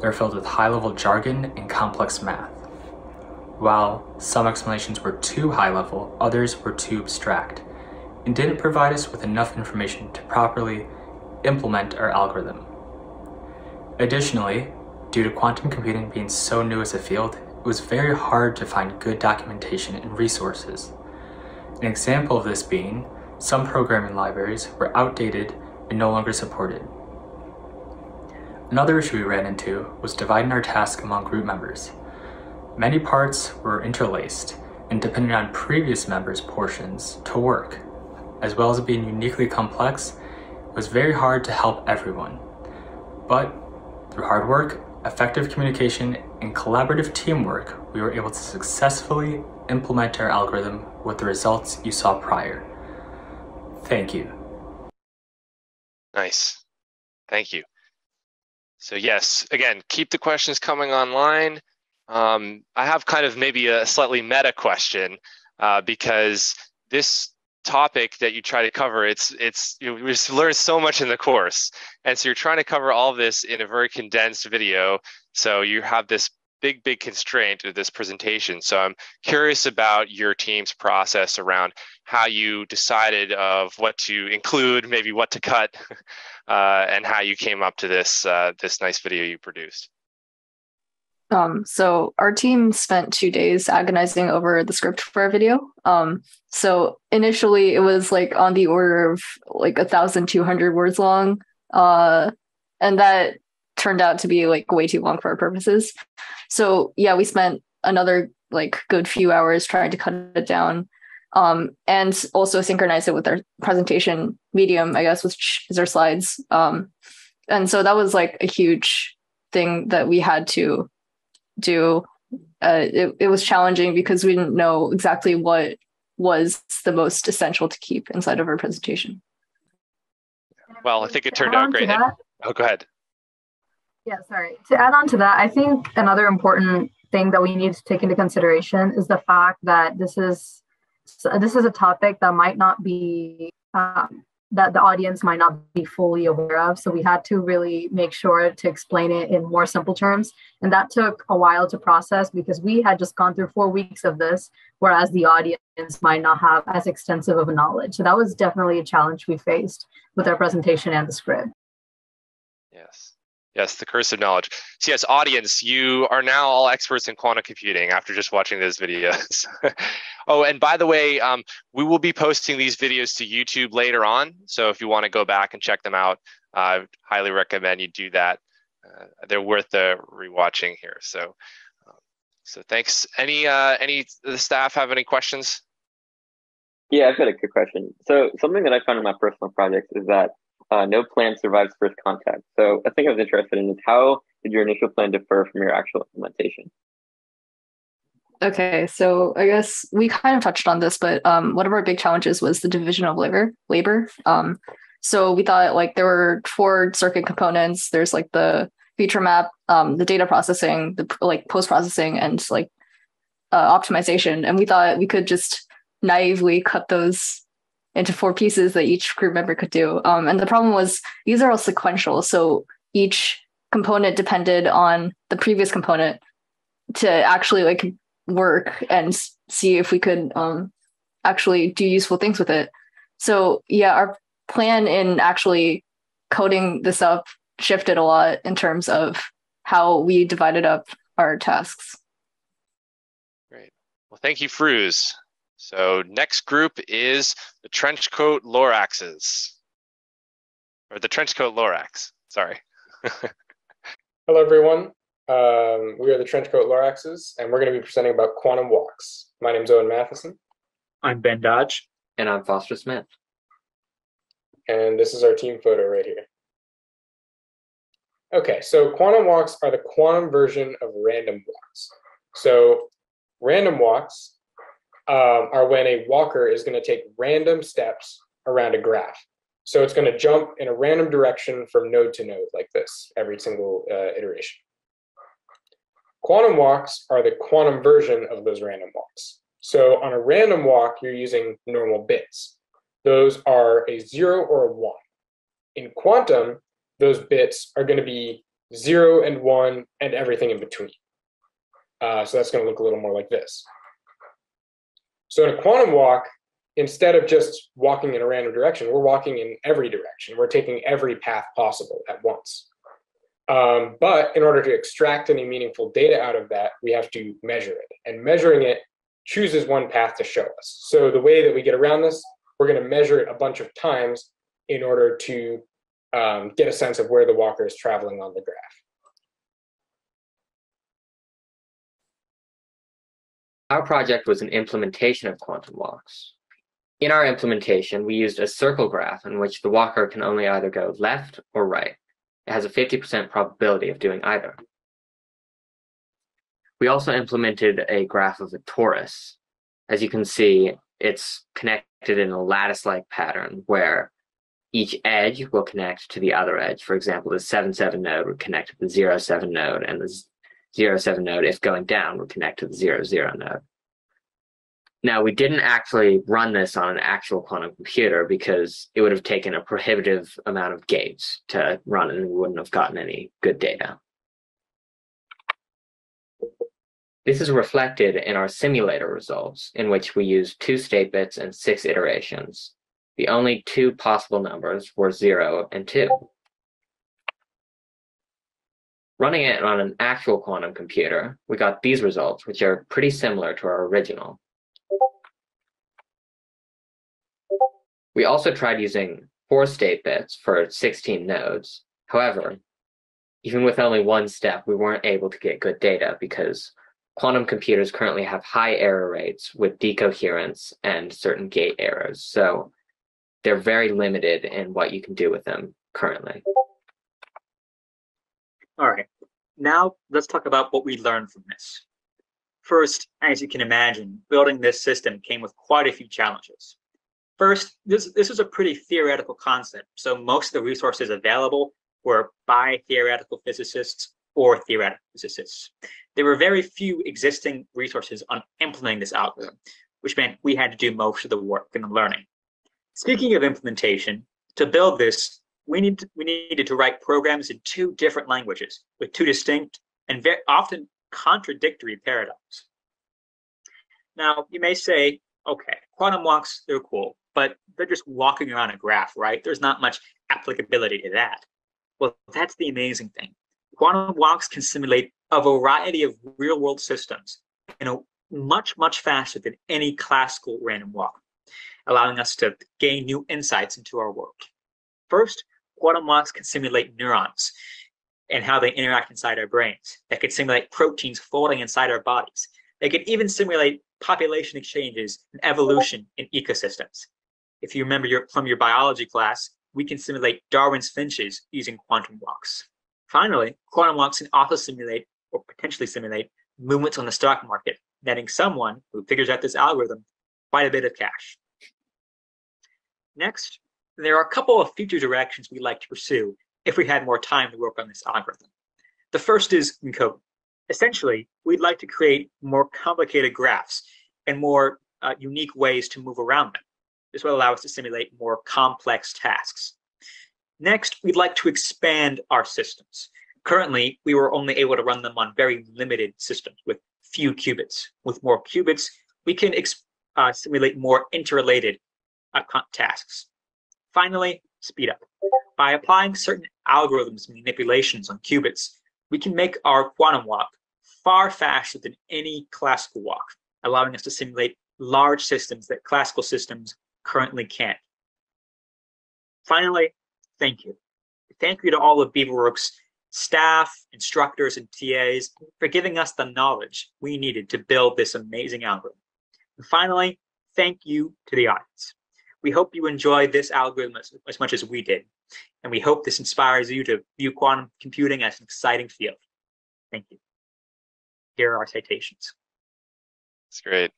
They're filled with high-level jargon and complex math. While some explanations were too high-level, others were too abstract, and didn't provide us with enough information to properly implement our algorithm. Additionally, Due to quantum computing being so new as a field, it was very hard to find good documentation and resources. An example of this being, some programming libraries were outdated and no longer supported. Another issue we ran into was dividing our task among group members. Many parts were interlaced and depended on previous members' portions to work. As well as being uniquely complex, it was very hard to help everyone. But through hard work, effective communication, and collaborative teamwork, we were able to successfully implement our algorithm with the results you saw prior. Thank you. Nice. Thank you. So yes, again, keep the questions coming online. Um, I have kind of maybe a slightly meta question uh, because this topic that you try to cover, it's it's you know, we just learn so much in the course, and so you're trying to cover all this in a very condensed video. So you have this big big constraint of this presentation. So I'm curious about your team's process around how you decided of what to include, maybe what to cut, *laughs* uh, and how you came up to this uh, this nice video you produced. Um, so our team spent two days agonizing over the script for our video. Um, so initially it was like on the order of like a thousand two hundred words long. Uh, and that turned out to be like way too long for our purposes. So yeah, we spent another like good few hours trying to cut it down. Um, and also synchronize it with our presentation medium, I guess, which is our slides. Um, and so that was like a huge thing that we had to do. Uh, it, it was challenging because we didn't know exactly what was the most essential to keep inside of our presentation. Well, I think it turned out great. Oh, go ahead. Yeah, sorry. To add on to that, I think another important thing that we need to take into consideration is the fact that this is this is a topic that might not be um, that the audience might not be fully aware of. So we had to really make sure to explain it in more simple terms. And that took a while to process because we had just gone through four weeks of this, whereas the audience might not have as extensive of a knowledge. So that was definitely a challenge we faced with our presentation and the script. Yes. Yes, the curse of knowledge. So yes, audience, you are now all experts in quantum computing after just watching those videos. *laughs* oh, and by the way, um, we will be posting these videos to YouTube later on. So if you want to go back and check them out, I highly recommend you do that. Uh, they're worth the rewatching here. So, um, so thanks. Any uh, any the staff have any questions? Yeah, I've got a good question. So something that I found in my personal projects is that uh, no plan survives first contact. So a thing I was interested in is how did your initial plan differ from your actual implementation? Okay, so I guess we kind of touched on this, but um, one of our big challenges was the division of labor. Labor. Um, so we thought like there were four circuit components. There's like the feature map, um, the data processing, the like post processing, and like uh, optimization. And we thought we could just naively cut those into four pieces that each group member could do. Um, and the problem was these are all sequential. So each component depended on the previous component to actually like work and see if we could um, actually do useful things with it. So yeah, our plan in actually coding this up shifted a lot in terms of how we divided up our tasks. Great. Well, thank you, Fruse. So next group is the trenchcoat Loraxes, or the trenchcoat Lorax. Sorry. *laughs* Hello, everyone. Um, we are the trenchcoat Loraxes, and we're going to be presenting about quantum walks. My name is Owen Matheson. I'm Ben Dodge. And I'm Foster Smith. And this is our team photo right here. Okay, so quantum walks are the quantum version of random walks. So random walks um, are when a walker is going to take random steps around a graph. So it's going to jump in a random direction from node to node like this every single uh, iteration. Quantum walks are the quantum version of those random walks. So on a random walk, you're using normal bits. Those are a zero or a one. In quantum, those bits are going to be zero and one and everything in between. Uh, so that's going to look a little more like this. So in a quantum walk, instead of just walking in a random direction, we're walking in every direction. We're taking every path possible at once. Um, but in order to extract any meaningful data out of that, we have to measure it. And measuring it chooses one path to show us. So the way that we get around this, we're going to measure it a bunch of times in order to um, get a sense of where the walker is traveling on the graph. Our project was an implementation of quantum walks. In our implementation, we used a circle graph in which the walker can only either go left or right. It has a 50% probability of doing either. We also implemented a graph of a torus. As you can see, it's connected in a lattice-like pattern where each edge will connect to the other edge. For example, the 7, 7 node would connect to the 0, 7 node, and the 0, 7 node, if going down, would connect to the 0, 0 node. Now, we didn't actually run this on an actual quantum computer because it would have taken a prohibitive amount of gates to run and we wouldn't have gotten any good data. This is reflected in our simulator results, in which we used two state bits and six iterations. The only two possible numbers were 0 and 2. Running it on an actual quantum computer, we got these results, which are pretty similar to our original. We also tried using four state bits for 16 nodes. However, even with only one step, we weren't able to get good data because quantum computers currently have high error rates with decoherence and certain gate errors. So they're very limited in what you can do with them currently. All right, now let's talk about what we learned from this. First, as you can imagine, building this system came with quite a few challenges. First, this, this is a pretty theoretical concept, so most of the resources available were by theoretical physicists or theoretical physicists. There were very few existing resources on implementing this algorithm, which meant we had to do most of the work and the learning. Speaking of implementation, to build this, we, need we needed to write programs in two different languages with two distinct and very often contradictory paradigms. Now, you may say, okay, quantum walks, they're cool, but they're just walking around a graph, right? There's not much applicability to that. Well, that's the amazing thing. Quantum walks can simulate a variety of real world systems you know, much, much faster than any classical random walk, allowing us to gain new insights into our world. First, quantum walks can simulate neurons and how they interact inside our brains. They could simulate proteins folding inside our bodies. They could even simulate population exchanges and evolution in ecosystems. If you remember your, from your biology class, we can simulate Darwin's finches using quantum walks. Finally, quantum walks can also simulate or potentially simulate movements on the stock market, netting someone who figures out this algorithm quite a bit of cash. Next, there are a couple of future directions we'd like to pursue if we had more time to work on this algorithm. The first is encoding. Essentially, we'd like to create more complicated graphs and more uh, unique ways to move around them. This will allow us to simulate more complex tasks. Next, we'd like to expand our systems. Currently, we were only able to run them on very limited systems with few qubits. With more qubits, we can uh, simulate more interrelated uh, tasks. Finally, speed up. By applying certain algorithms manipulations on qubits, we can make our quantum walk far faster than any classical walk, allowing us to simulate large systems that classical systems currently can't. Finally, thank you. Thank you to all of Beaver Works staff, instructors, and TAs for giving us the knowledge we needed to build this amazing algorithm. And finally, thank you to the audience. We hope you enjoyed this algorithm as, as much as we did, and we hope this inspires you to view quantum computing as an exciting field. Thank you. Here are our citations. That's great.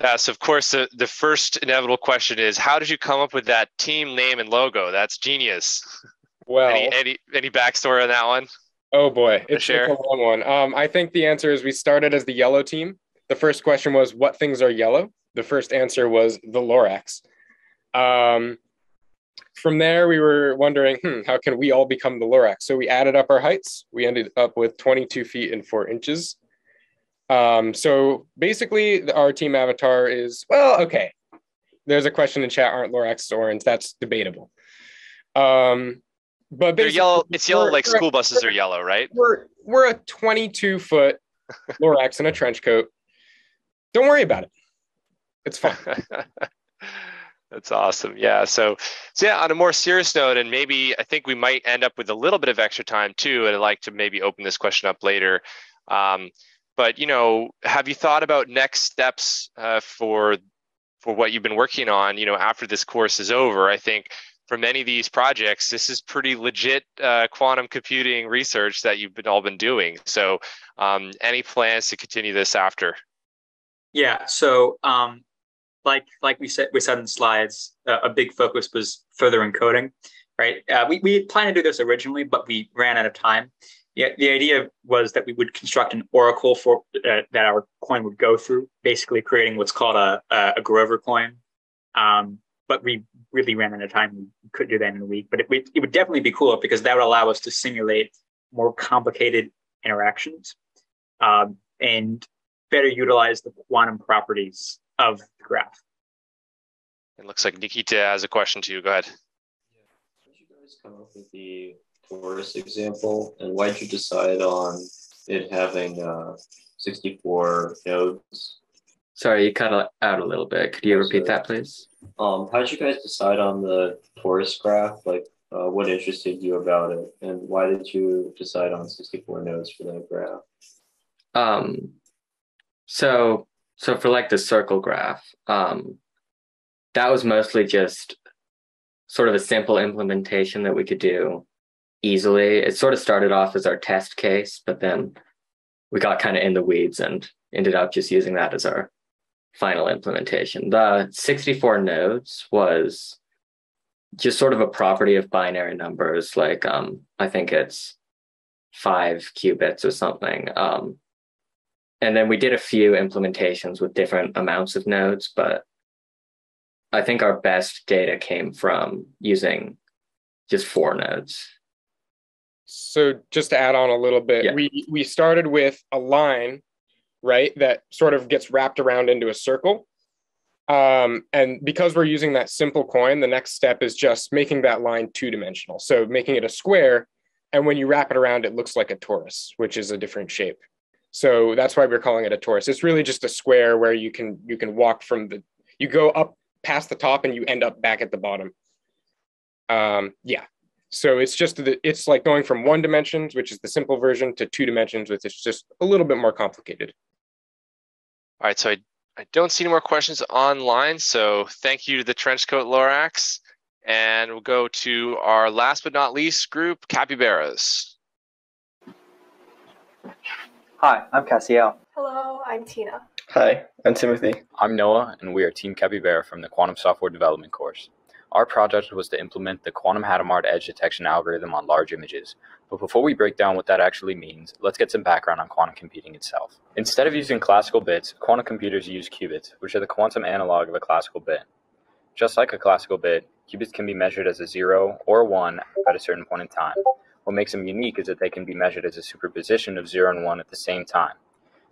Yeah, so of course, the, the first inevitable question is, how did you come up with that team name and logo? That's genius. *laughs* Well, any any, any backstory on that one? Oh boy, it's, share? it's a long one. Um, I think the answer is we started as the yellow team. The first question was, what things are yellow? The first answer was the Lorax. Um, from there, we were wondering, hmm, how can we all become the Lorax? So we added up our heights. We ended up with 22 feet and four inches. Um, so basically, our team avatar is well, okay. There's a question in chat: Aren't Lorax orange? That's debatable. Um, But They're yellow. It's yellow like school buses are yellow, right? We're we're a 22 foot Lorax in a trench coat. Don't worry about it. It's fine. *laughs* That's awesome. Yeah. So, so yeah, on a more serious note, and maybe I think we might end up with a little bit of extra time too. And I'd like to maybe open this question up later. Um, but you know, have you thought about next steps uh, for for what you've been working on? You know, after this course is over, I think for many of these projects, this is pretty legit uh, quantum computing research that you've been all been doing. So, um, any plans to continue this after? Yeah. So, um, like like we said we said in slides, uh, a big focus was further encoding, right? Uh, we we planned to do this originally, but we ran out of time. Yeah, the idea was that we would construct an oracle for uh, that our coin would go through, basically creating what's called a a, Grover coin. Um, but we really ran out of time. We couldn't do that in a week. But it, it would definitely be cool because that would allow us to simulate more complicated interactions um, and better utilize the quantum properties of the graph. It looks like Nikita has a question to you. Go ahead. How did you guys come up with the torus example, and why did you decide on it having uh, 64 nodes? Sorry, you cut out a little bit. Could you repeat that, please? Um, how did you guys decide on the torus graph? Like, uh, what interested you about it, and why did you decide on 64 nodes for that graph? Um, so so for like the circle graph, um, that was mostly just sort of a simple implementation that we could do easily. It sort of started off as our test case, but then we got kind of in the weeds and ended up just using that as our final implementation. The 64 nodes was just sort of a property of binary numbers. Like um, I think it's five qubits or something. Um, and then we did a few implementations with different amounts of nodes, but I think our best data came from using just four nodes. So just to add on a little bit, Yeah. we we started with a line, right, that sort of gets wrapped around into a circle. Um, and because we're using that simple coin, the next step is just making that line two dimensional. So making it a square, and when you wrap it around, it looks like a torus, which is a different shape. So that's why we're calling it a torus. It's really just a square where you can you can walk from the you go up past the top and you end up back at the bottom. Um, yeah. So it's just the, it's like going from one dimensions, which is the simple version, to two dimensions, which is just a little bit more complicated. All right, so I, I don't see any more questions online. So thank you to the Trenchcoat Lorax. And we'll go to our last but not least group, Capybaras. Hi, I'm Cassiel. Hello, I'm Tina. Hi, I'm Timothy. I'm Noah, and we are Team Capybara from the Quantum Software Development course. Our project was to implement the quantum Hadamard edge detection algorithm on large images. But before we break down what that actually means, let's get some background on quantum computing itself. Instead of using classical bits, quantum computers use qubits, which are the quantum analog of a classical bit. Just like a classical bit, qubits can be measured as a 0 or a 1 at a certain point in time. What makes them unique is that they can be measured as a superposition of 0 and 1 at the same time.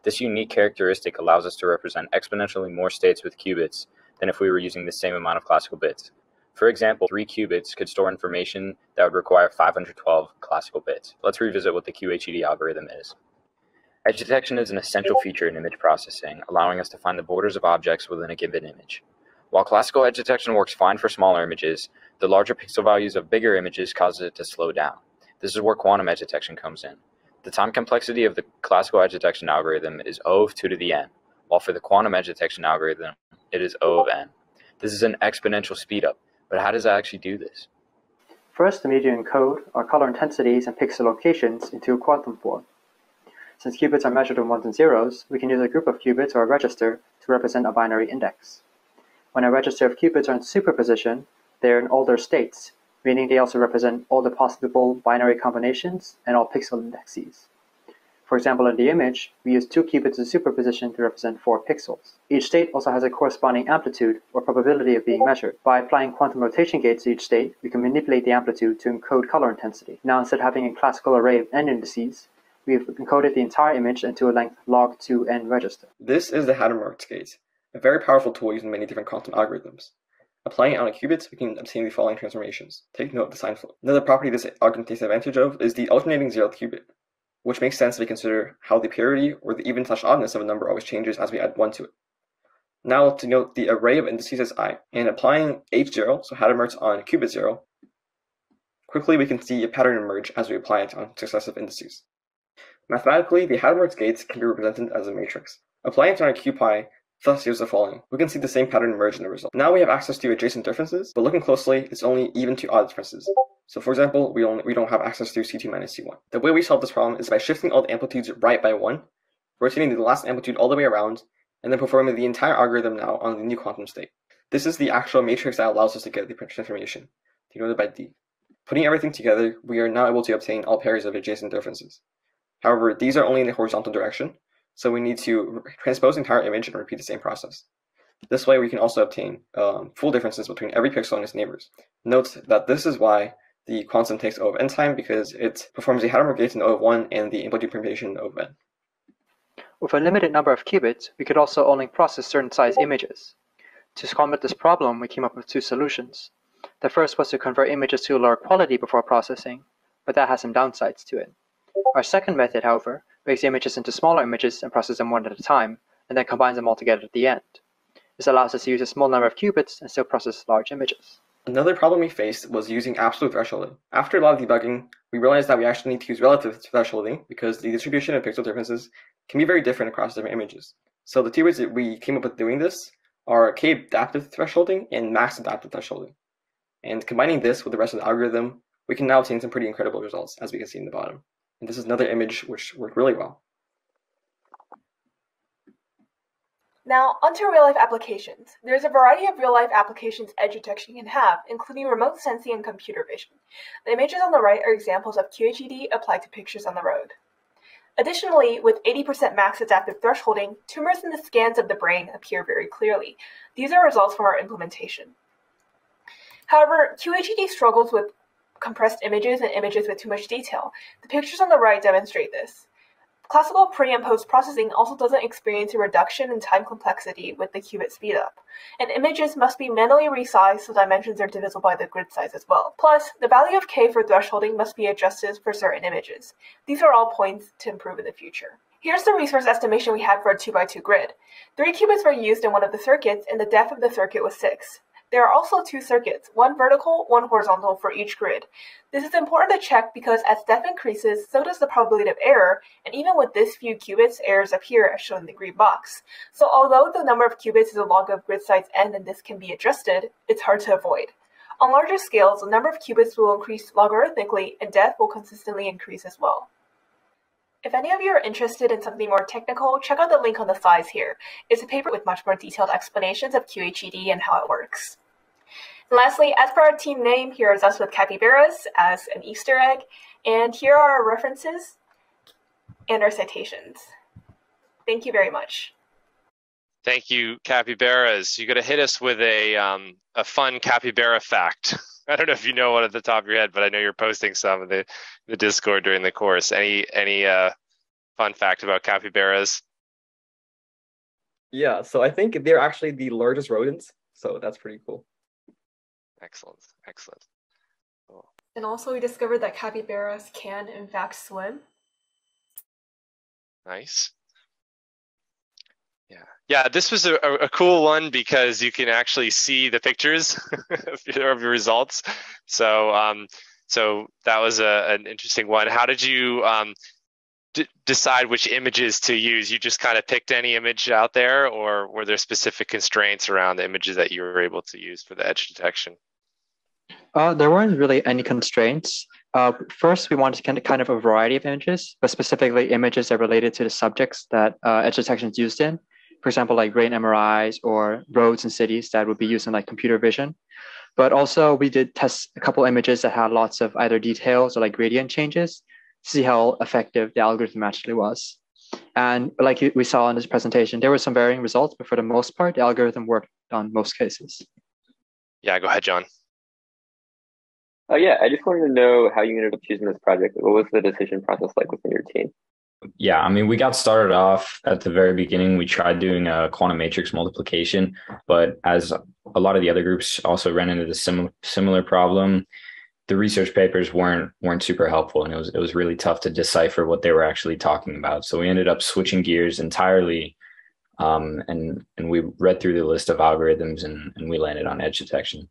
This unique characteristic allows us to represent exponentially more states with qubits than if we were using the same amount of classical bits. For example, 3 qubits could store information that would require 512 classical bits. Let's revisit what the QHED algorithm is. Edge detection is an essential feature in image processing, allowing us to find the borders of objects within a given image. While classical edge detection works fine for smaller images, the larger pixel values of bigger images causes it to slow down. This is where quantum edge detection comes in. The time complexity of the classical edge detection algorithm is O of 2 to the n, while for the quantum edge detection algorithm, it is O of n. This is an exponential speedup, but how does it actually do this? First, need to encode our color intensities and pixel locations into a quantum form. Since qubits are measured in ones and zeros, we can use a group of qubits or a register to represent a binary index. When a register of qubits are in superposition, they are in all their states, meaning they also represent all the possible binary combinations and all pixel indices. For example, in the image, we use two qubits in superposition to represent four pixels. Each state also has a corresponding amplitude or probability of being measured. By applying quantum rotation gates to each state, we can manipulate the amplitude to encode color intensity. Now, instead of having a classical array of n indices, we have encoded the entire image into a length log 2n register. This is the Hadamard gate, a very powerful tool used in many different quantum algorithms. Applying it on a qubit, we can obtain the following transformations. Take note of the sign flow. Another property this algorithm takes advantage of is the alternating zeroth qubit, which makes sense if we consider how the parity or the even slash oddness of a number always changes as we add 1 to it. Now to note the array of indices as i, and applying h0, so Hadamard's on qubit 0, quickly we can see a pattern emerge as we apply it on successive indices. Mathematically, the Hadamard's gates can be represented as a matrix. Applying it on a QPi thus gives the following. We can see the same pattern emerge in the result. Now we have access to adjacent differences, but looking closely, it's only even to odd differences. So for example, we only we don't have access to C2 minus C1. The way we solve this problem is by shifting all the amplitudes right by one, rotating the last amplitude all the way around, and then performing the entire algorithm now on the new quantum state. This is the actual matrix that allows us to get the transformation, denoted by D. Putting everything together, we are now able to obtain all pairs of adjacent differences. However, these are only in the horizontal direction, so we need to transpose the entire image and repeat the same process. This way we can also obtain um, full differences between every pixel and its neighbors. Note that this is why the quantum takes O of n time because it performs the Hadamard gate in O of 1 and the amplitude permutation O of n. With a limited number of qubits, we could also only process certain size images. To combat this problem, we came up with two solutions. The first was to convert images to lower quality before processing, but that has some downsides to it. Our second method, however, breaks the images into smaller images and processes them one at a time, and then combines them all together at the end. This allows us to use a small number of qubits and still process large images. Another problem we faced was using absolute thresholding. After a lot of debugging, we realized that we actually need to use relative thresholding because the distribution of pixel differences can be very different across different images. So the two ways that we came up with doing this are k-adaptive thresholding and max adaptive thresholding. And combining this with the rest of the algorithm, we can now obtain some pretty incredible results, as we can see in the bottom. And this is another image which worked really well. Now, onto real-life applications. There's a variety of real-life applications edge detection can have, including remote sensing and computer vision. The images on the right are examples of QHED applied to pictures on the road. Additionally, with 80% max adaptive thresholding, tumors in the scans of the brain appear very clearly. These are results from our implementation. However, QHED struggles with compressed images and images with too much detail. The pictures on the right demonstrate this. Classical pre and post processing also doesn't experience a reduction in time complexity with the qubit speedup, and images must be manually resized so dimensions are divisible by the grid size as well. Plus, the value of k for thresholding must be adjusted for certain images. These are all points to improve in the future. Here's the resource estimation we had for a 2x2 grid. Three qubits were used in one of the circuits, and the depth of the circuit was 6. There are also two circuits, one vertical, one horizontal for each grid. This is important to check because as depth increases, so does the probability of error, and even with this few qubits, errors appear as shown in the green box. So although the number of qubits is a log of grid size n and this can be adjusted, it's hard to avoid. On larger scales, the number of qubits will increase logarithmically and depth will consistently increase as well. If any of you are interested in something more technical, check out the link on the slides here. It's a paper with much more detailed explanations of QHED and how it works. And lastly, as per our team name, here is us with capybaras as an Easter egg, and here are our references and our citations. Thank you very much. Thank you, capybaras. You got to hit us with a um, a fun capybara fact. *laughs* I don't know if you know one at the top of your head, but I know you're posting some in the, the Discord during the course. Any any uh, fun fact about capybaras? Yeah, so I think they're actually the largest rodents, so that's pretty cool. Excellent, excellent. Cool. And also, we discovered that capybaras can, in fact, swim. Nice. Yeah. This was a, a cool one because you can actually see the pictures *laughs* of your results. So, um, so that was a, an interesting one. How did you um, d- decide which images to use? You just kind of picked any image out there, or were there specific constraints around the images that you were able to use for the edge detection? Uh, there weren't really any constraints. Uh, first, we wanted to kind of a variety of images, but specifically images that related to the subjects that uh, edge detection is used in for example, like brain MRIs or roads and cities that would be used in like computer vision. But also we did test a couple images that had lots of either details or like gradient changes to see how effective the algorithm actually was. And like we saw in this presentation, there were some varying results, but for the most part, the algorithm worked on most cases. Yeah, go ahead, John. Oh yeah, I just wanted to know how you ended up choosing this project. What was the decision process like within your team? Yeah, I mean, we got started off at the very beginning. We tried doing a quantum matrix multiplication, but as a lot of the other groups also ran into the similar similar problem, the research papers weren't weren't super helpful, and it was it was really tough to decipher what they were actually talking about. So we ended up switching gears entirely, um, and and we read through the list of algorithms, and and we landed on edge detection.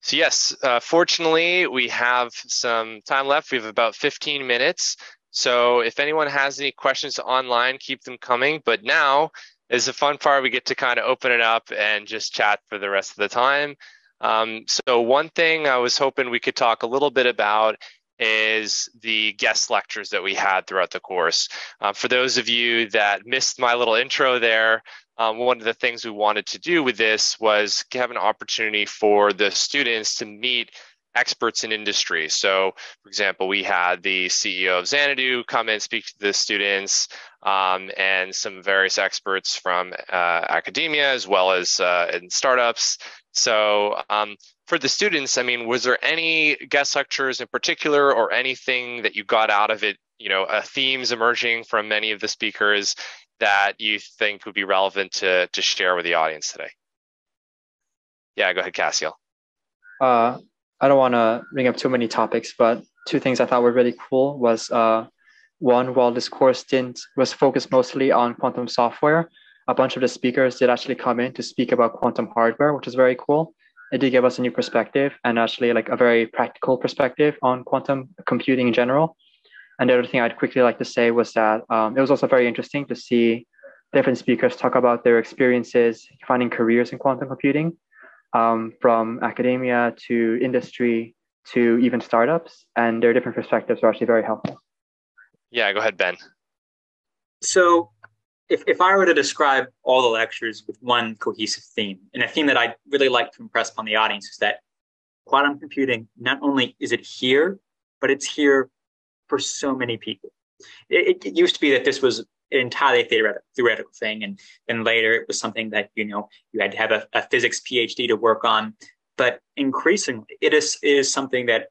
So yes, uh, fortunately, we have some time left. We have about 15 minutes. So if anyone has any questions online, keep them coming. But now is the fun part. We get to kind of open it up and just chat for the rest of the time. Um, so one thing I was hoping we could talk a little bit about is the guest lectures that we had throughout the course. Uh, for those of you that missed my little intro there, um, one of the things we wanted to do with this was have an opportunity for the students to meet experts in industry. So, for example, we had the CEO of Xanadu come and speak to the students, um, and some various experts from uh, academia as well as uh, in startups. So, um, for the students, I mean, was there any guest lectures in particular, or anything that you got out of it? You know, uh, themes emerging from many of the speakers that you think would be relevant to to share with the audience today. Yeah, go ahead, Cassiel. Uh, I don't want to bring up too many topics, but two things I thought were really cool was uh, one, while this course didn't was focused mostly on quantum software, a bunch of the speakers did actually come in to speak about quantum hardware, which is very cool. It did give us a new perspective and actually like a very practical perspective on quantum computing in general. And the other thing I'd quickly like to say was that um, it was also very interesting to see different speakers talk about their experiences finding careers in quantum computing um, from academia to industry to even startups, and their different perspectives are actually very helpful. Yeah, go ahead, Ben. So, if, if I were to describe all the lectures with one cohesive theme, and a theme that I'd really like to impress upon the audience is that quantum computing, not only is it here, but it's here for so many people. It, it used to be that this was entirely theoretical, theoretical thing. And then later it was something that, you know, you had to have a, a physics PhD to work on. But increasingly, it is, is something that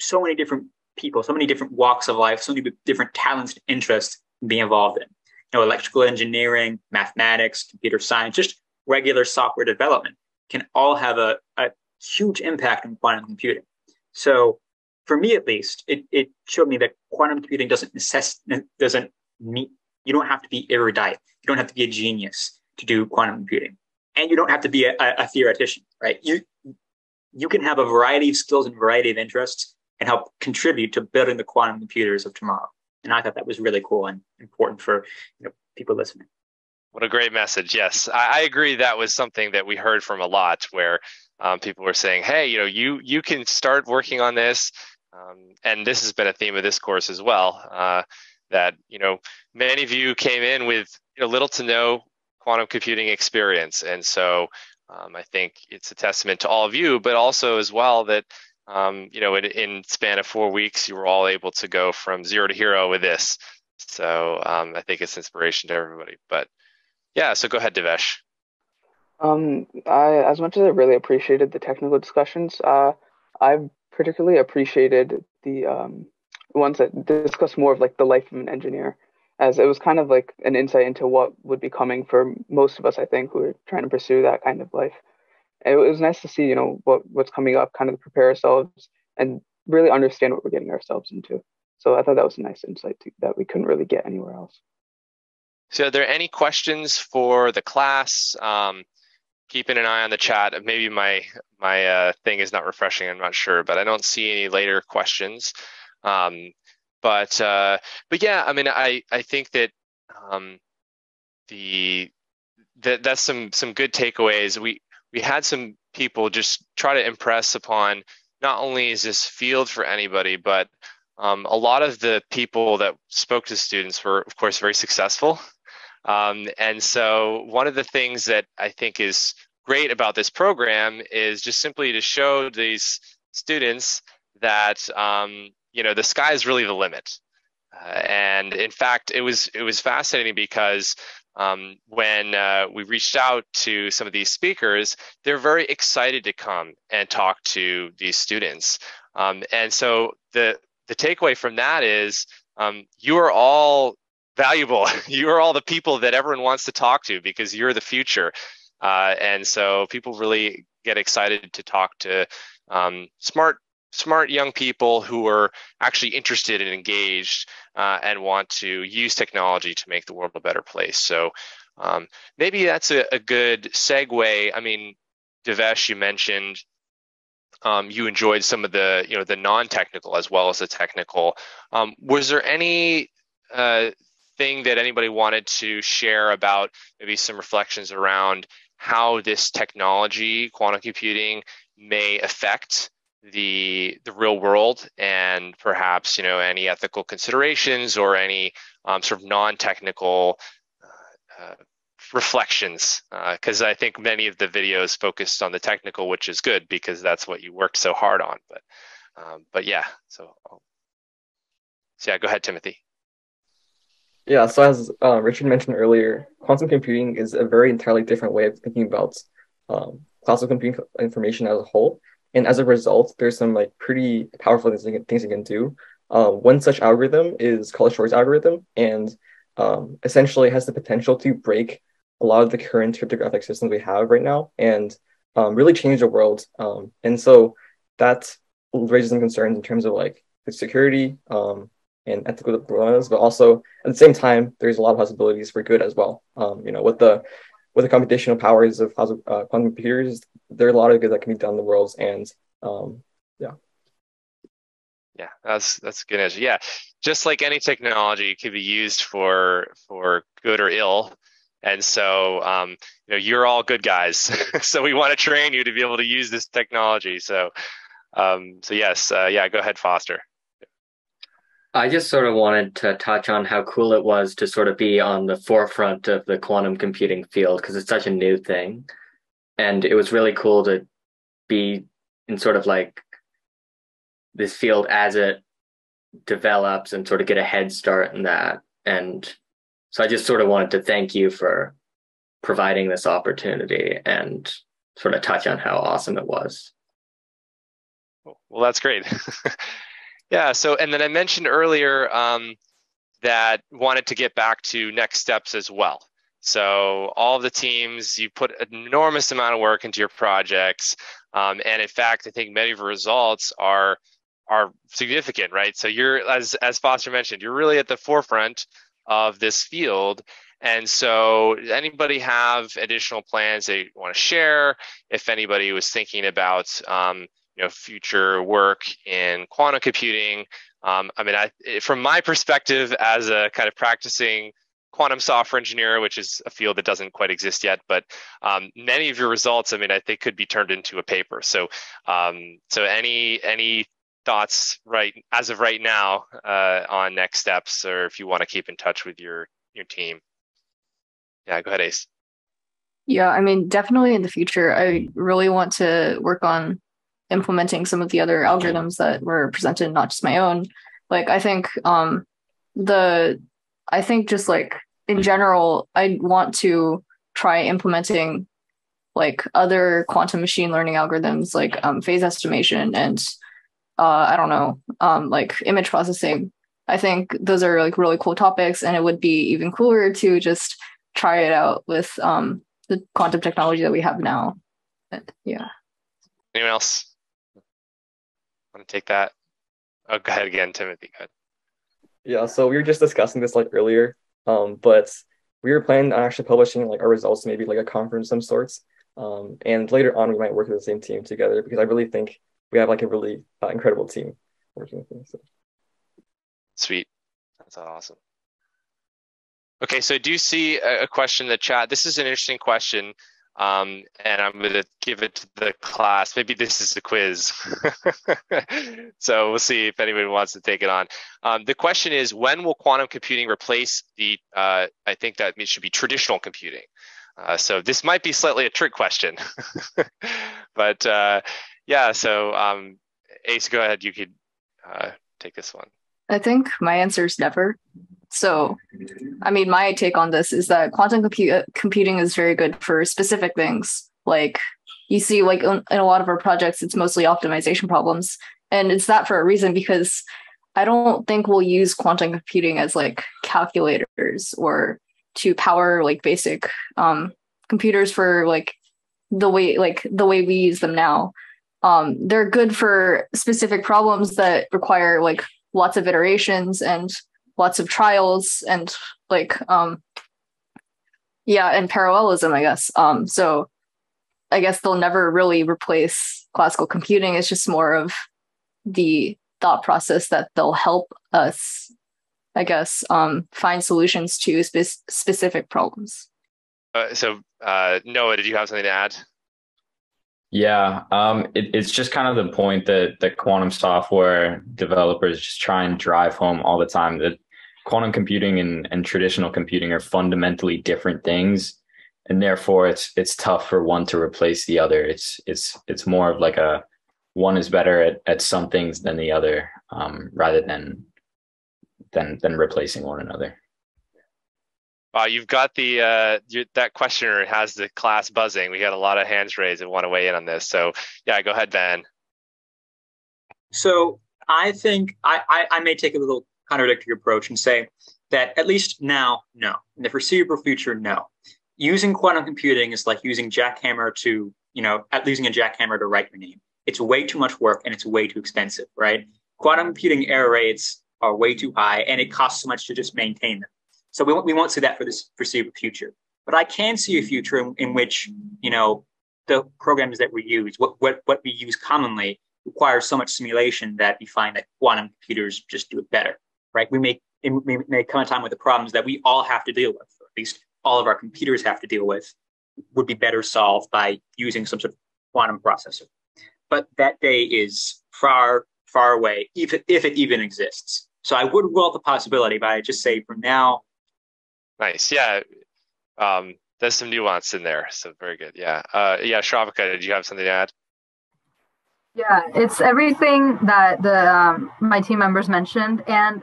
so many different people, so many different walks of life, so many different talents and interests be involved in. You know, electrical engineering, mathematics, computer science, just regular software development can all have a, a huge impact on quantum computing. So for me at least, it, it showed me that quantum computing doesn't necess- doesn't need you don't have to be erudite. You don't have to be a genius to do quantum computing. And you don't have to be a, a theoretician, right? You, you can have a variety of skills and variety of interests and help contribute to building the quantum computers of tomorrow. And I thought that was really cool and important for you know, people listening. What a great message. Yes, I, I agree. That was something that we heard from a lot where um, people were saying, hey, you know, you, you can start working on this. Um, and this has been a theme of this course as well. Uh, that you know many of you came in with you know, little to no quantum computing experience, and so um, I think it's a testament to all of you, but also as well that um, you know in, in span of four weeks you were all able to go from zero to hero with this. So um, I think it's inspiration to everybody. But yeah, so go ahead, Devesh. Um, I, as much as I really appreciated the technical discussions, uh, I particularly appreciated the um, ones that discuss more of like the life of an engineer, as it was kind of like an insight into what would be coming for most of us, I think, who are trying to pursue that kind of life. It was nice to see, you know, what what's coming up, kind of prepare ourselves and really understand what we're getting ourselves into. So I thought that was a nice insight to, that we couldn't really get anywhere else. So, are there any questions for the class? Um, keeping an eye on the chat. Maybe my my uh, thing is not refreshing. I'm not sure, but I don't see any later questions. Um, but uh, but yeah, I mean, I I think that um, the that that's some some good takeaways. We we had some people just try to impress upon not only is this field for anybody, but um, a lot of the people that spoke to students were, of course, very successful. Um, and so, one of the things that I think is great about this program is just simply to show these students that um, you know the sky is really the limit. Uh, and in fact, it was it was fascinating because um, when uh, we reached out to some of these speakers, they're very excited to come and talk to these students. Um, and so the the takeaway from that is um, you are all valuable. *laughs* you are all the people that everyone wants to talk to because you're the future. Uh, and so people really get excited to talk to um, smart smart young people who are actually interested and engaged uh, and want to use technology to make the world a better place. So um, maybe that's a, a, good segue. I mean, Devesh, you mentioned um, you enjoyed some of the you know the non-technical as well as the technical. Um, was there any uh, thing that anybody wanted to share about maybe some reflections around how this technology, quantum computing, may affect the the real world and perhaps you know any ethical considerations or any um, sort of non-technical uh, uh, reflections because uh, i think many of the videos focused on the technical which is good because that's what you worked so hard on but um, but yeah so so yeah go ahead timothy. Yeah so as uh, richard mentioned earlier quantum computing is a very entirely different way of thinking about um, classical computing information as a whole and as a result, there's some like pretty powerful things you can, things you can do. Uh, one such algorithm is called Shor's algorithm, and um, essentially has the potential to break a lot of the current cryptographic systems we have right now and um, really change the world. Um, and so that raises some concerns in terms of like the security um, and ethical dilemmas, but also at the same time, there's a lot of possibilities for good as well. Um, you know, with the with the computational powers of uh, quantum computers, there are a lot of good that can be done in the world, and um, yeah. Yeah, that's that's good answer. Yeah, just like any technology, it can be used for for good or ill, and so um, you know you're all good guys. *laughs* so we want to train you to be able to use this technology. So um, so yes, uh, yeah, go ahead, Foster. I just sort of wanted to touch on how cool it was to sort of be on the forefront of the quantum computing field because it's such a new thing. And it was really cool to be in sort of like this field as it develops and sort of get a head start in that. And so I just sort of wanted to thank you for providing this opportunity and sort of touch on how awesome it was. Well, that's great. *laughs* Yeah. So, and then I mentioned earlier um, that wanted to get back to next steps as well. So, all the teams, you put an enormous amount of work into your projects, um, and in fact, I think many of the results are are significant, right? So, you're as as Foster mentioned, you're really at the forefront of this field. And so, anybody have additional plans they want to share? If anybody was thinking about um, you know future work in quantum computing. Um, I mean, I, from my perspective as a kind of practicing quantum software engineer, which is a field that doesn't quite exist yet, but um, many of your results, I mean, I think could be turned into a paper. So, um, so any any thoughts right as of right now uh, on next steps, or if you want to keep in touch with your your team? Yeah, go ahead, Ace. Yeah, I mean, definitely in the future, I really want to work on implementing some of the other algorithms that were presented, not just my own. Like I think um the I think just like in general, I want to try implementing like other quantum machine learning algorithms like um, phase estimation and uh, I don't know, um, like image processing. I think those are like really cool topics, and it would be even cooler to just try it out with um, the quantum technology that we have now. yeah. Anyone else? Want to take that? Oh, go ahead again, Timothy. Go ahead. Yeah, so we were just discussing this like earlier, um, but we were planning on actually publishing like our results, maybe like a conference of some sorts. Um, and later on, we might work with the same team together because I really think we have like a really uh, incredible team working with them. So. Sweet, that's awesome. Okay, so do you see a question in the chat? This is an interesting question. Um, and I'm going to give it to the class. Maybe this is a quiz. *laughs* so we'll see if anyone wants to take it on. Um, the question is, when will quantum computing replace the, uh, I think that should be traditional computing. Uh, so this might be slightly a trick question, *laughs* but uh, yeah, so um, Ace, go ahead. You could uh, take this one. I think my answer is never. So, I mean, my take on this is that quantum compu- computing is very good for specific things. Like you see, like in, in a lot of our projects, it's mostly optimization problems, and it's that for a reason because I don't think we'll use quantum computing as like calculators or to power like basic um, computers for like the way like the way we use them now. Um, they're good for specific problems that require like lots of iterations and lots of trials and like um yeah and parallelism i guess. Um so i guess they'll never really replace classical computing. It's just more of the thought process that they'll help us i guess um find solutions to spe- specific problems. Uh, so uh noah did you have something to add? Yeah, um, it, it's just kind of the point that that quantum software developers just try and drive home all the time that quantum computing and, and traditional computing are fundamentally different things, and therefore it's it's tough for one to replace the other. It's it's it's more of like a one is better at, at some things than the other, um, rather than than than replacing one another. Wow, you've got the uh, you, that questioner has the class buzzing. We got a lot of hands raised and want to weigh in on this. So yeah, go ahead, Ben. So I think I, I, I may take a little contradictory approach and say that at least now, no. In the foreseeable future, no. Using quantum computing is like using jackhammer to, you know, at using a jackhammer to write your name. It's way too much work and it's way too expensive, right? Quantum computing error rates are way too high and it costs so much to just maintain them. So we won't, we won't see that for this foreseeable future. But I can see a future in, in which, you know, the programs that we use, what, what, what we use commonly, require so much simulation that we find that quantum computers just do it better, right? We may, we may come a time with the problems that we all have to deal with, or at least all of our computers have to deal with, would be better solved by using some sort of quantum processor. But that day is far, far away, if it, if it even exists. So I would rule out the possibility, but I just say for now, Nice. Yeah. Um, there's some nuance in there. So very good. Yeah. Uh, yeah. Shravika, did you have something to add? Yeah, it's everything that the um, my team members mentioned, and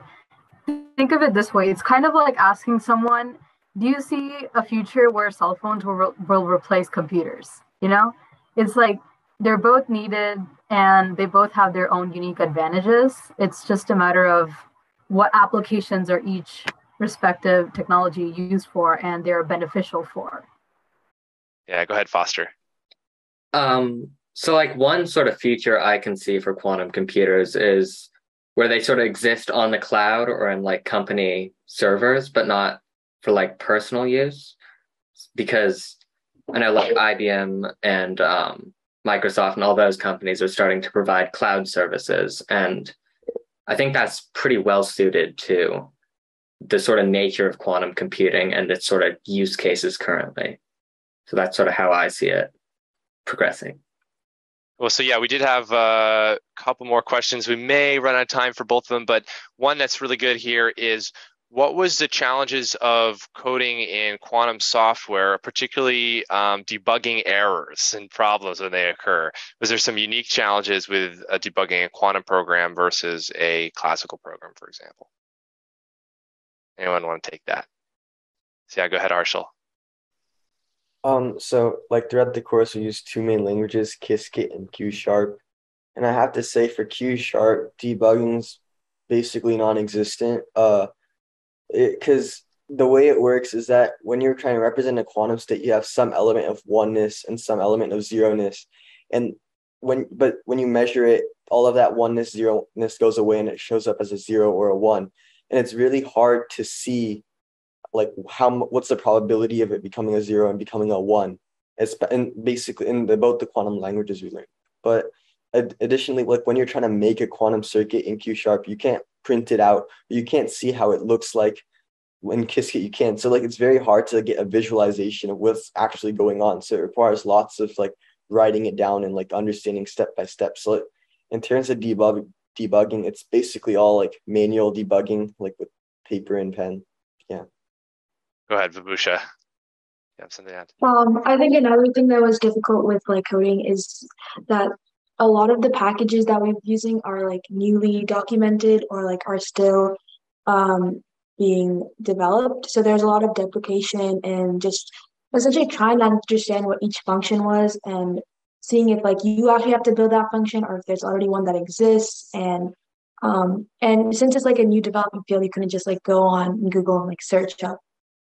think of it this way: it's kind of like asking someone, "Do you see a future where cell phones will re- will replace computers?" You know, it's like they're both needed, and they both have their own unique advantages. It's just a matter of what applications are each respective technology used for and they're beneficial for. Yeah, go ahead, Foster. Um, so, like one sort of future I can see for quantum computers is where they sort of exist on the cloud or in like company servers, but not for like personal use. Because I know like IBM and um, Microsoft and all those companies are starting to provide cloud services. And I think that's pretty well suited to the sort of nature of quantum computing and its sort of use cases currently. So that's sort of how I see it progressing. Well, so yeah, we did have a couple more questions. We may run out of time for both of them, but one that's really good here is what was the challenges of coding in quantum software, particularly um, debugging errors and problems when they occur? Was there some unique challenges with uh, debugging a quantum program versus a classical program, for example? Anyone want to take that? So yeah, go ahead, Arshil. Um, so like throughout the course, we use two main languages, Qiskit and Q Sharp. And I have to say for Q Sharp, debugging's basically non-existent. Uh, because the way it works is that when you're trying to represent a quantum state, you have some element of oneness and some element of zeroness. And when but when you measure it, all of that oneness, zeroness goes away and it shows up as a zero or a one and it's really hard to see like how what's the probability of it becoming a zero and becoming a one it's and basically in the, both the quantum languages we learned but additionally like when you're trying to make a quantum circuit in q sharp you can't print it out you can't see how it looks like in Qiskit you can so like it's very hard to get a visualization of what's actually going on so it requires lots of like writing it down and like understanding step by step so in terms of debug debugging. It's basically all like manual debugging, like with paper and pen. Yeah. Go ahead, Vibhusha. You have something to add? Um, I think another thing that was difficult with like coding is that a lot of the packages that we're using are like newly documented or like are still um, being developed. So there's a lot of deprecation and just essentially trying to understand what each function was and seeing if like you actually have to build that function or if there's already one that exists and Um, and since it's like a new development field, you couldn't just like go on Google and like search up,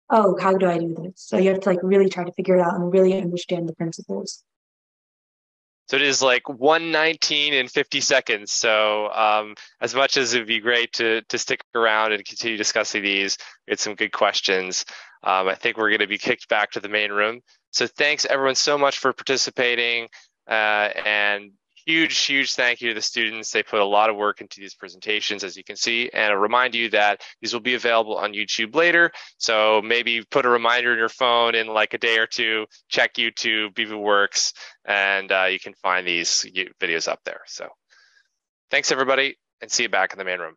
oh, how do I do this? So you have to like really try to figure it out and really understand the principles. So it is like 119 in 50 seconds. So um, as much as it'd be great to to stick around and continue discussing these, get some good questions. Um, I think we're going to be kicked back to the main room. So thanks everyone so much for participating, uh, and huge, huge thank you to the students. They put a lot of work into these presentations, as you can see. And I remind you that these will be available on YouTube later. So maybe put a reminder in your phone in like a day or two, check YouTube, BeaverWorks, and uh, you can find these videos up there. So thanks, everybody, and see you back in the main room.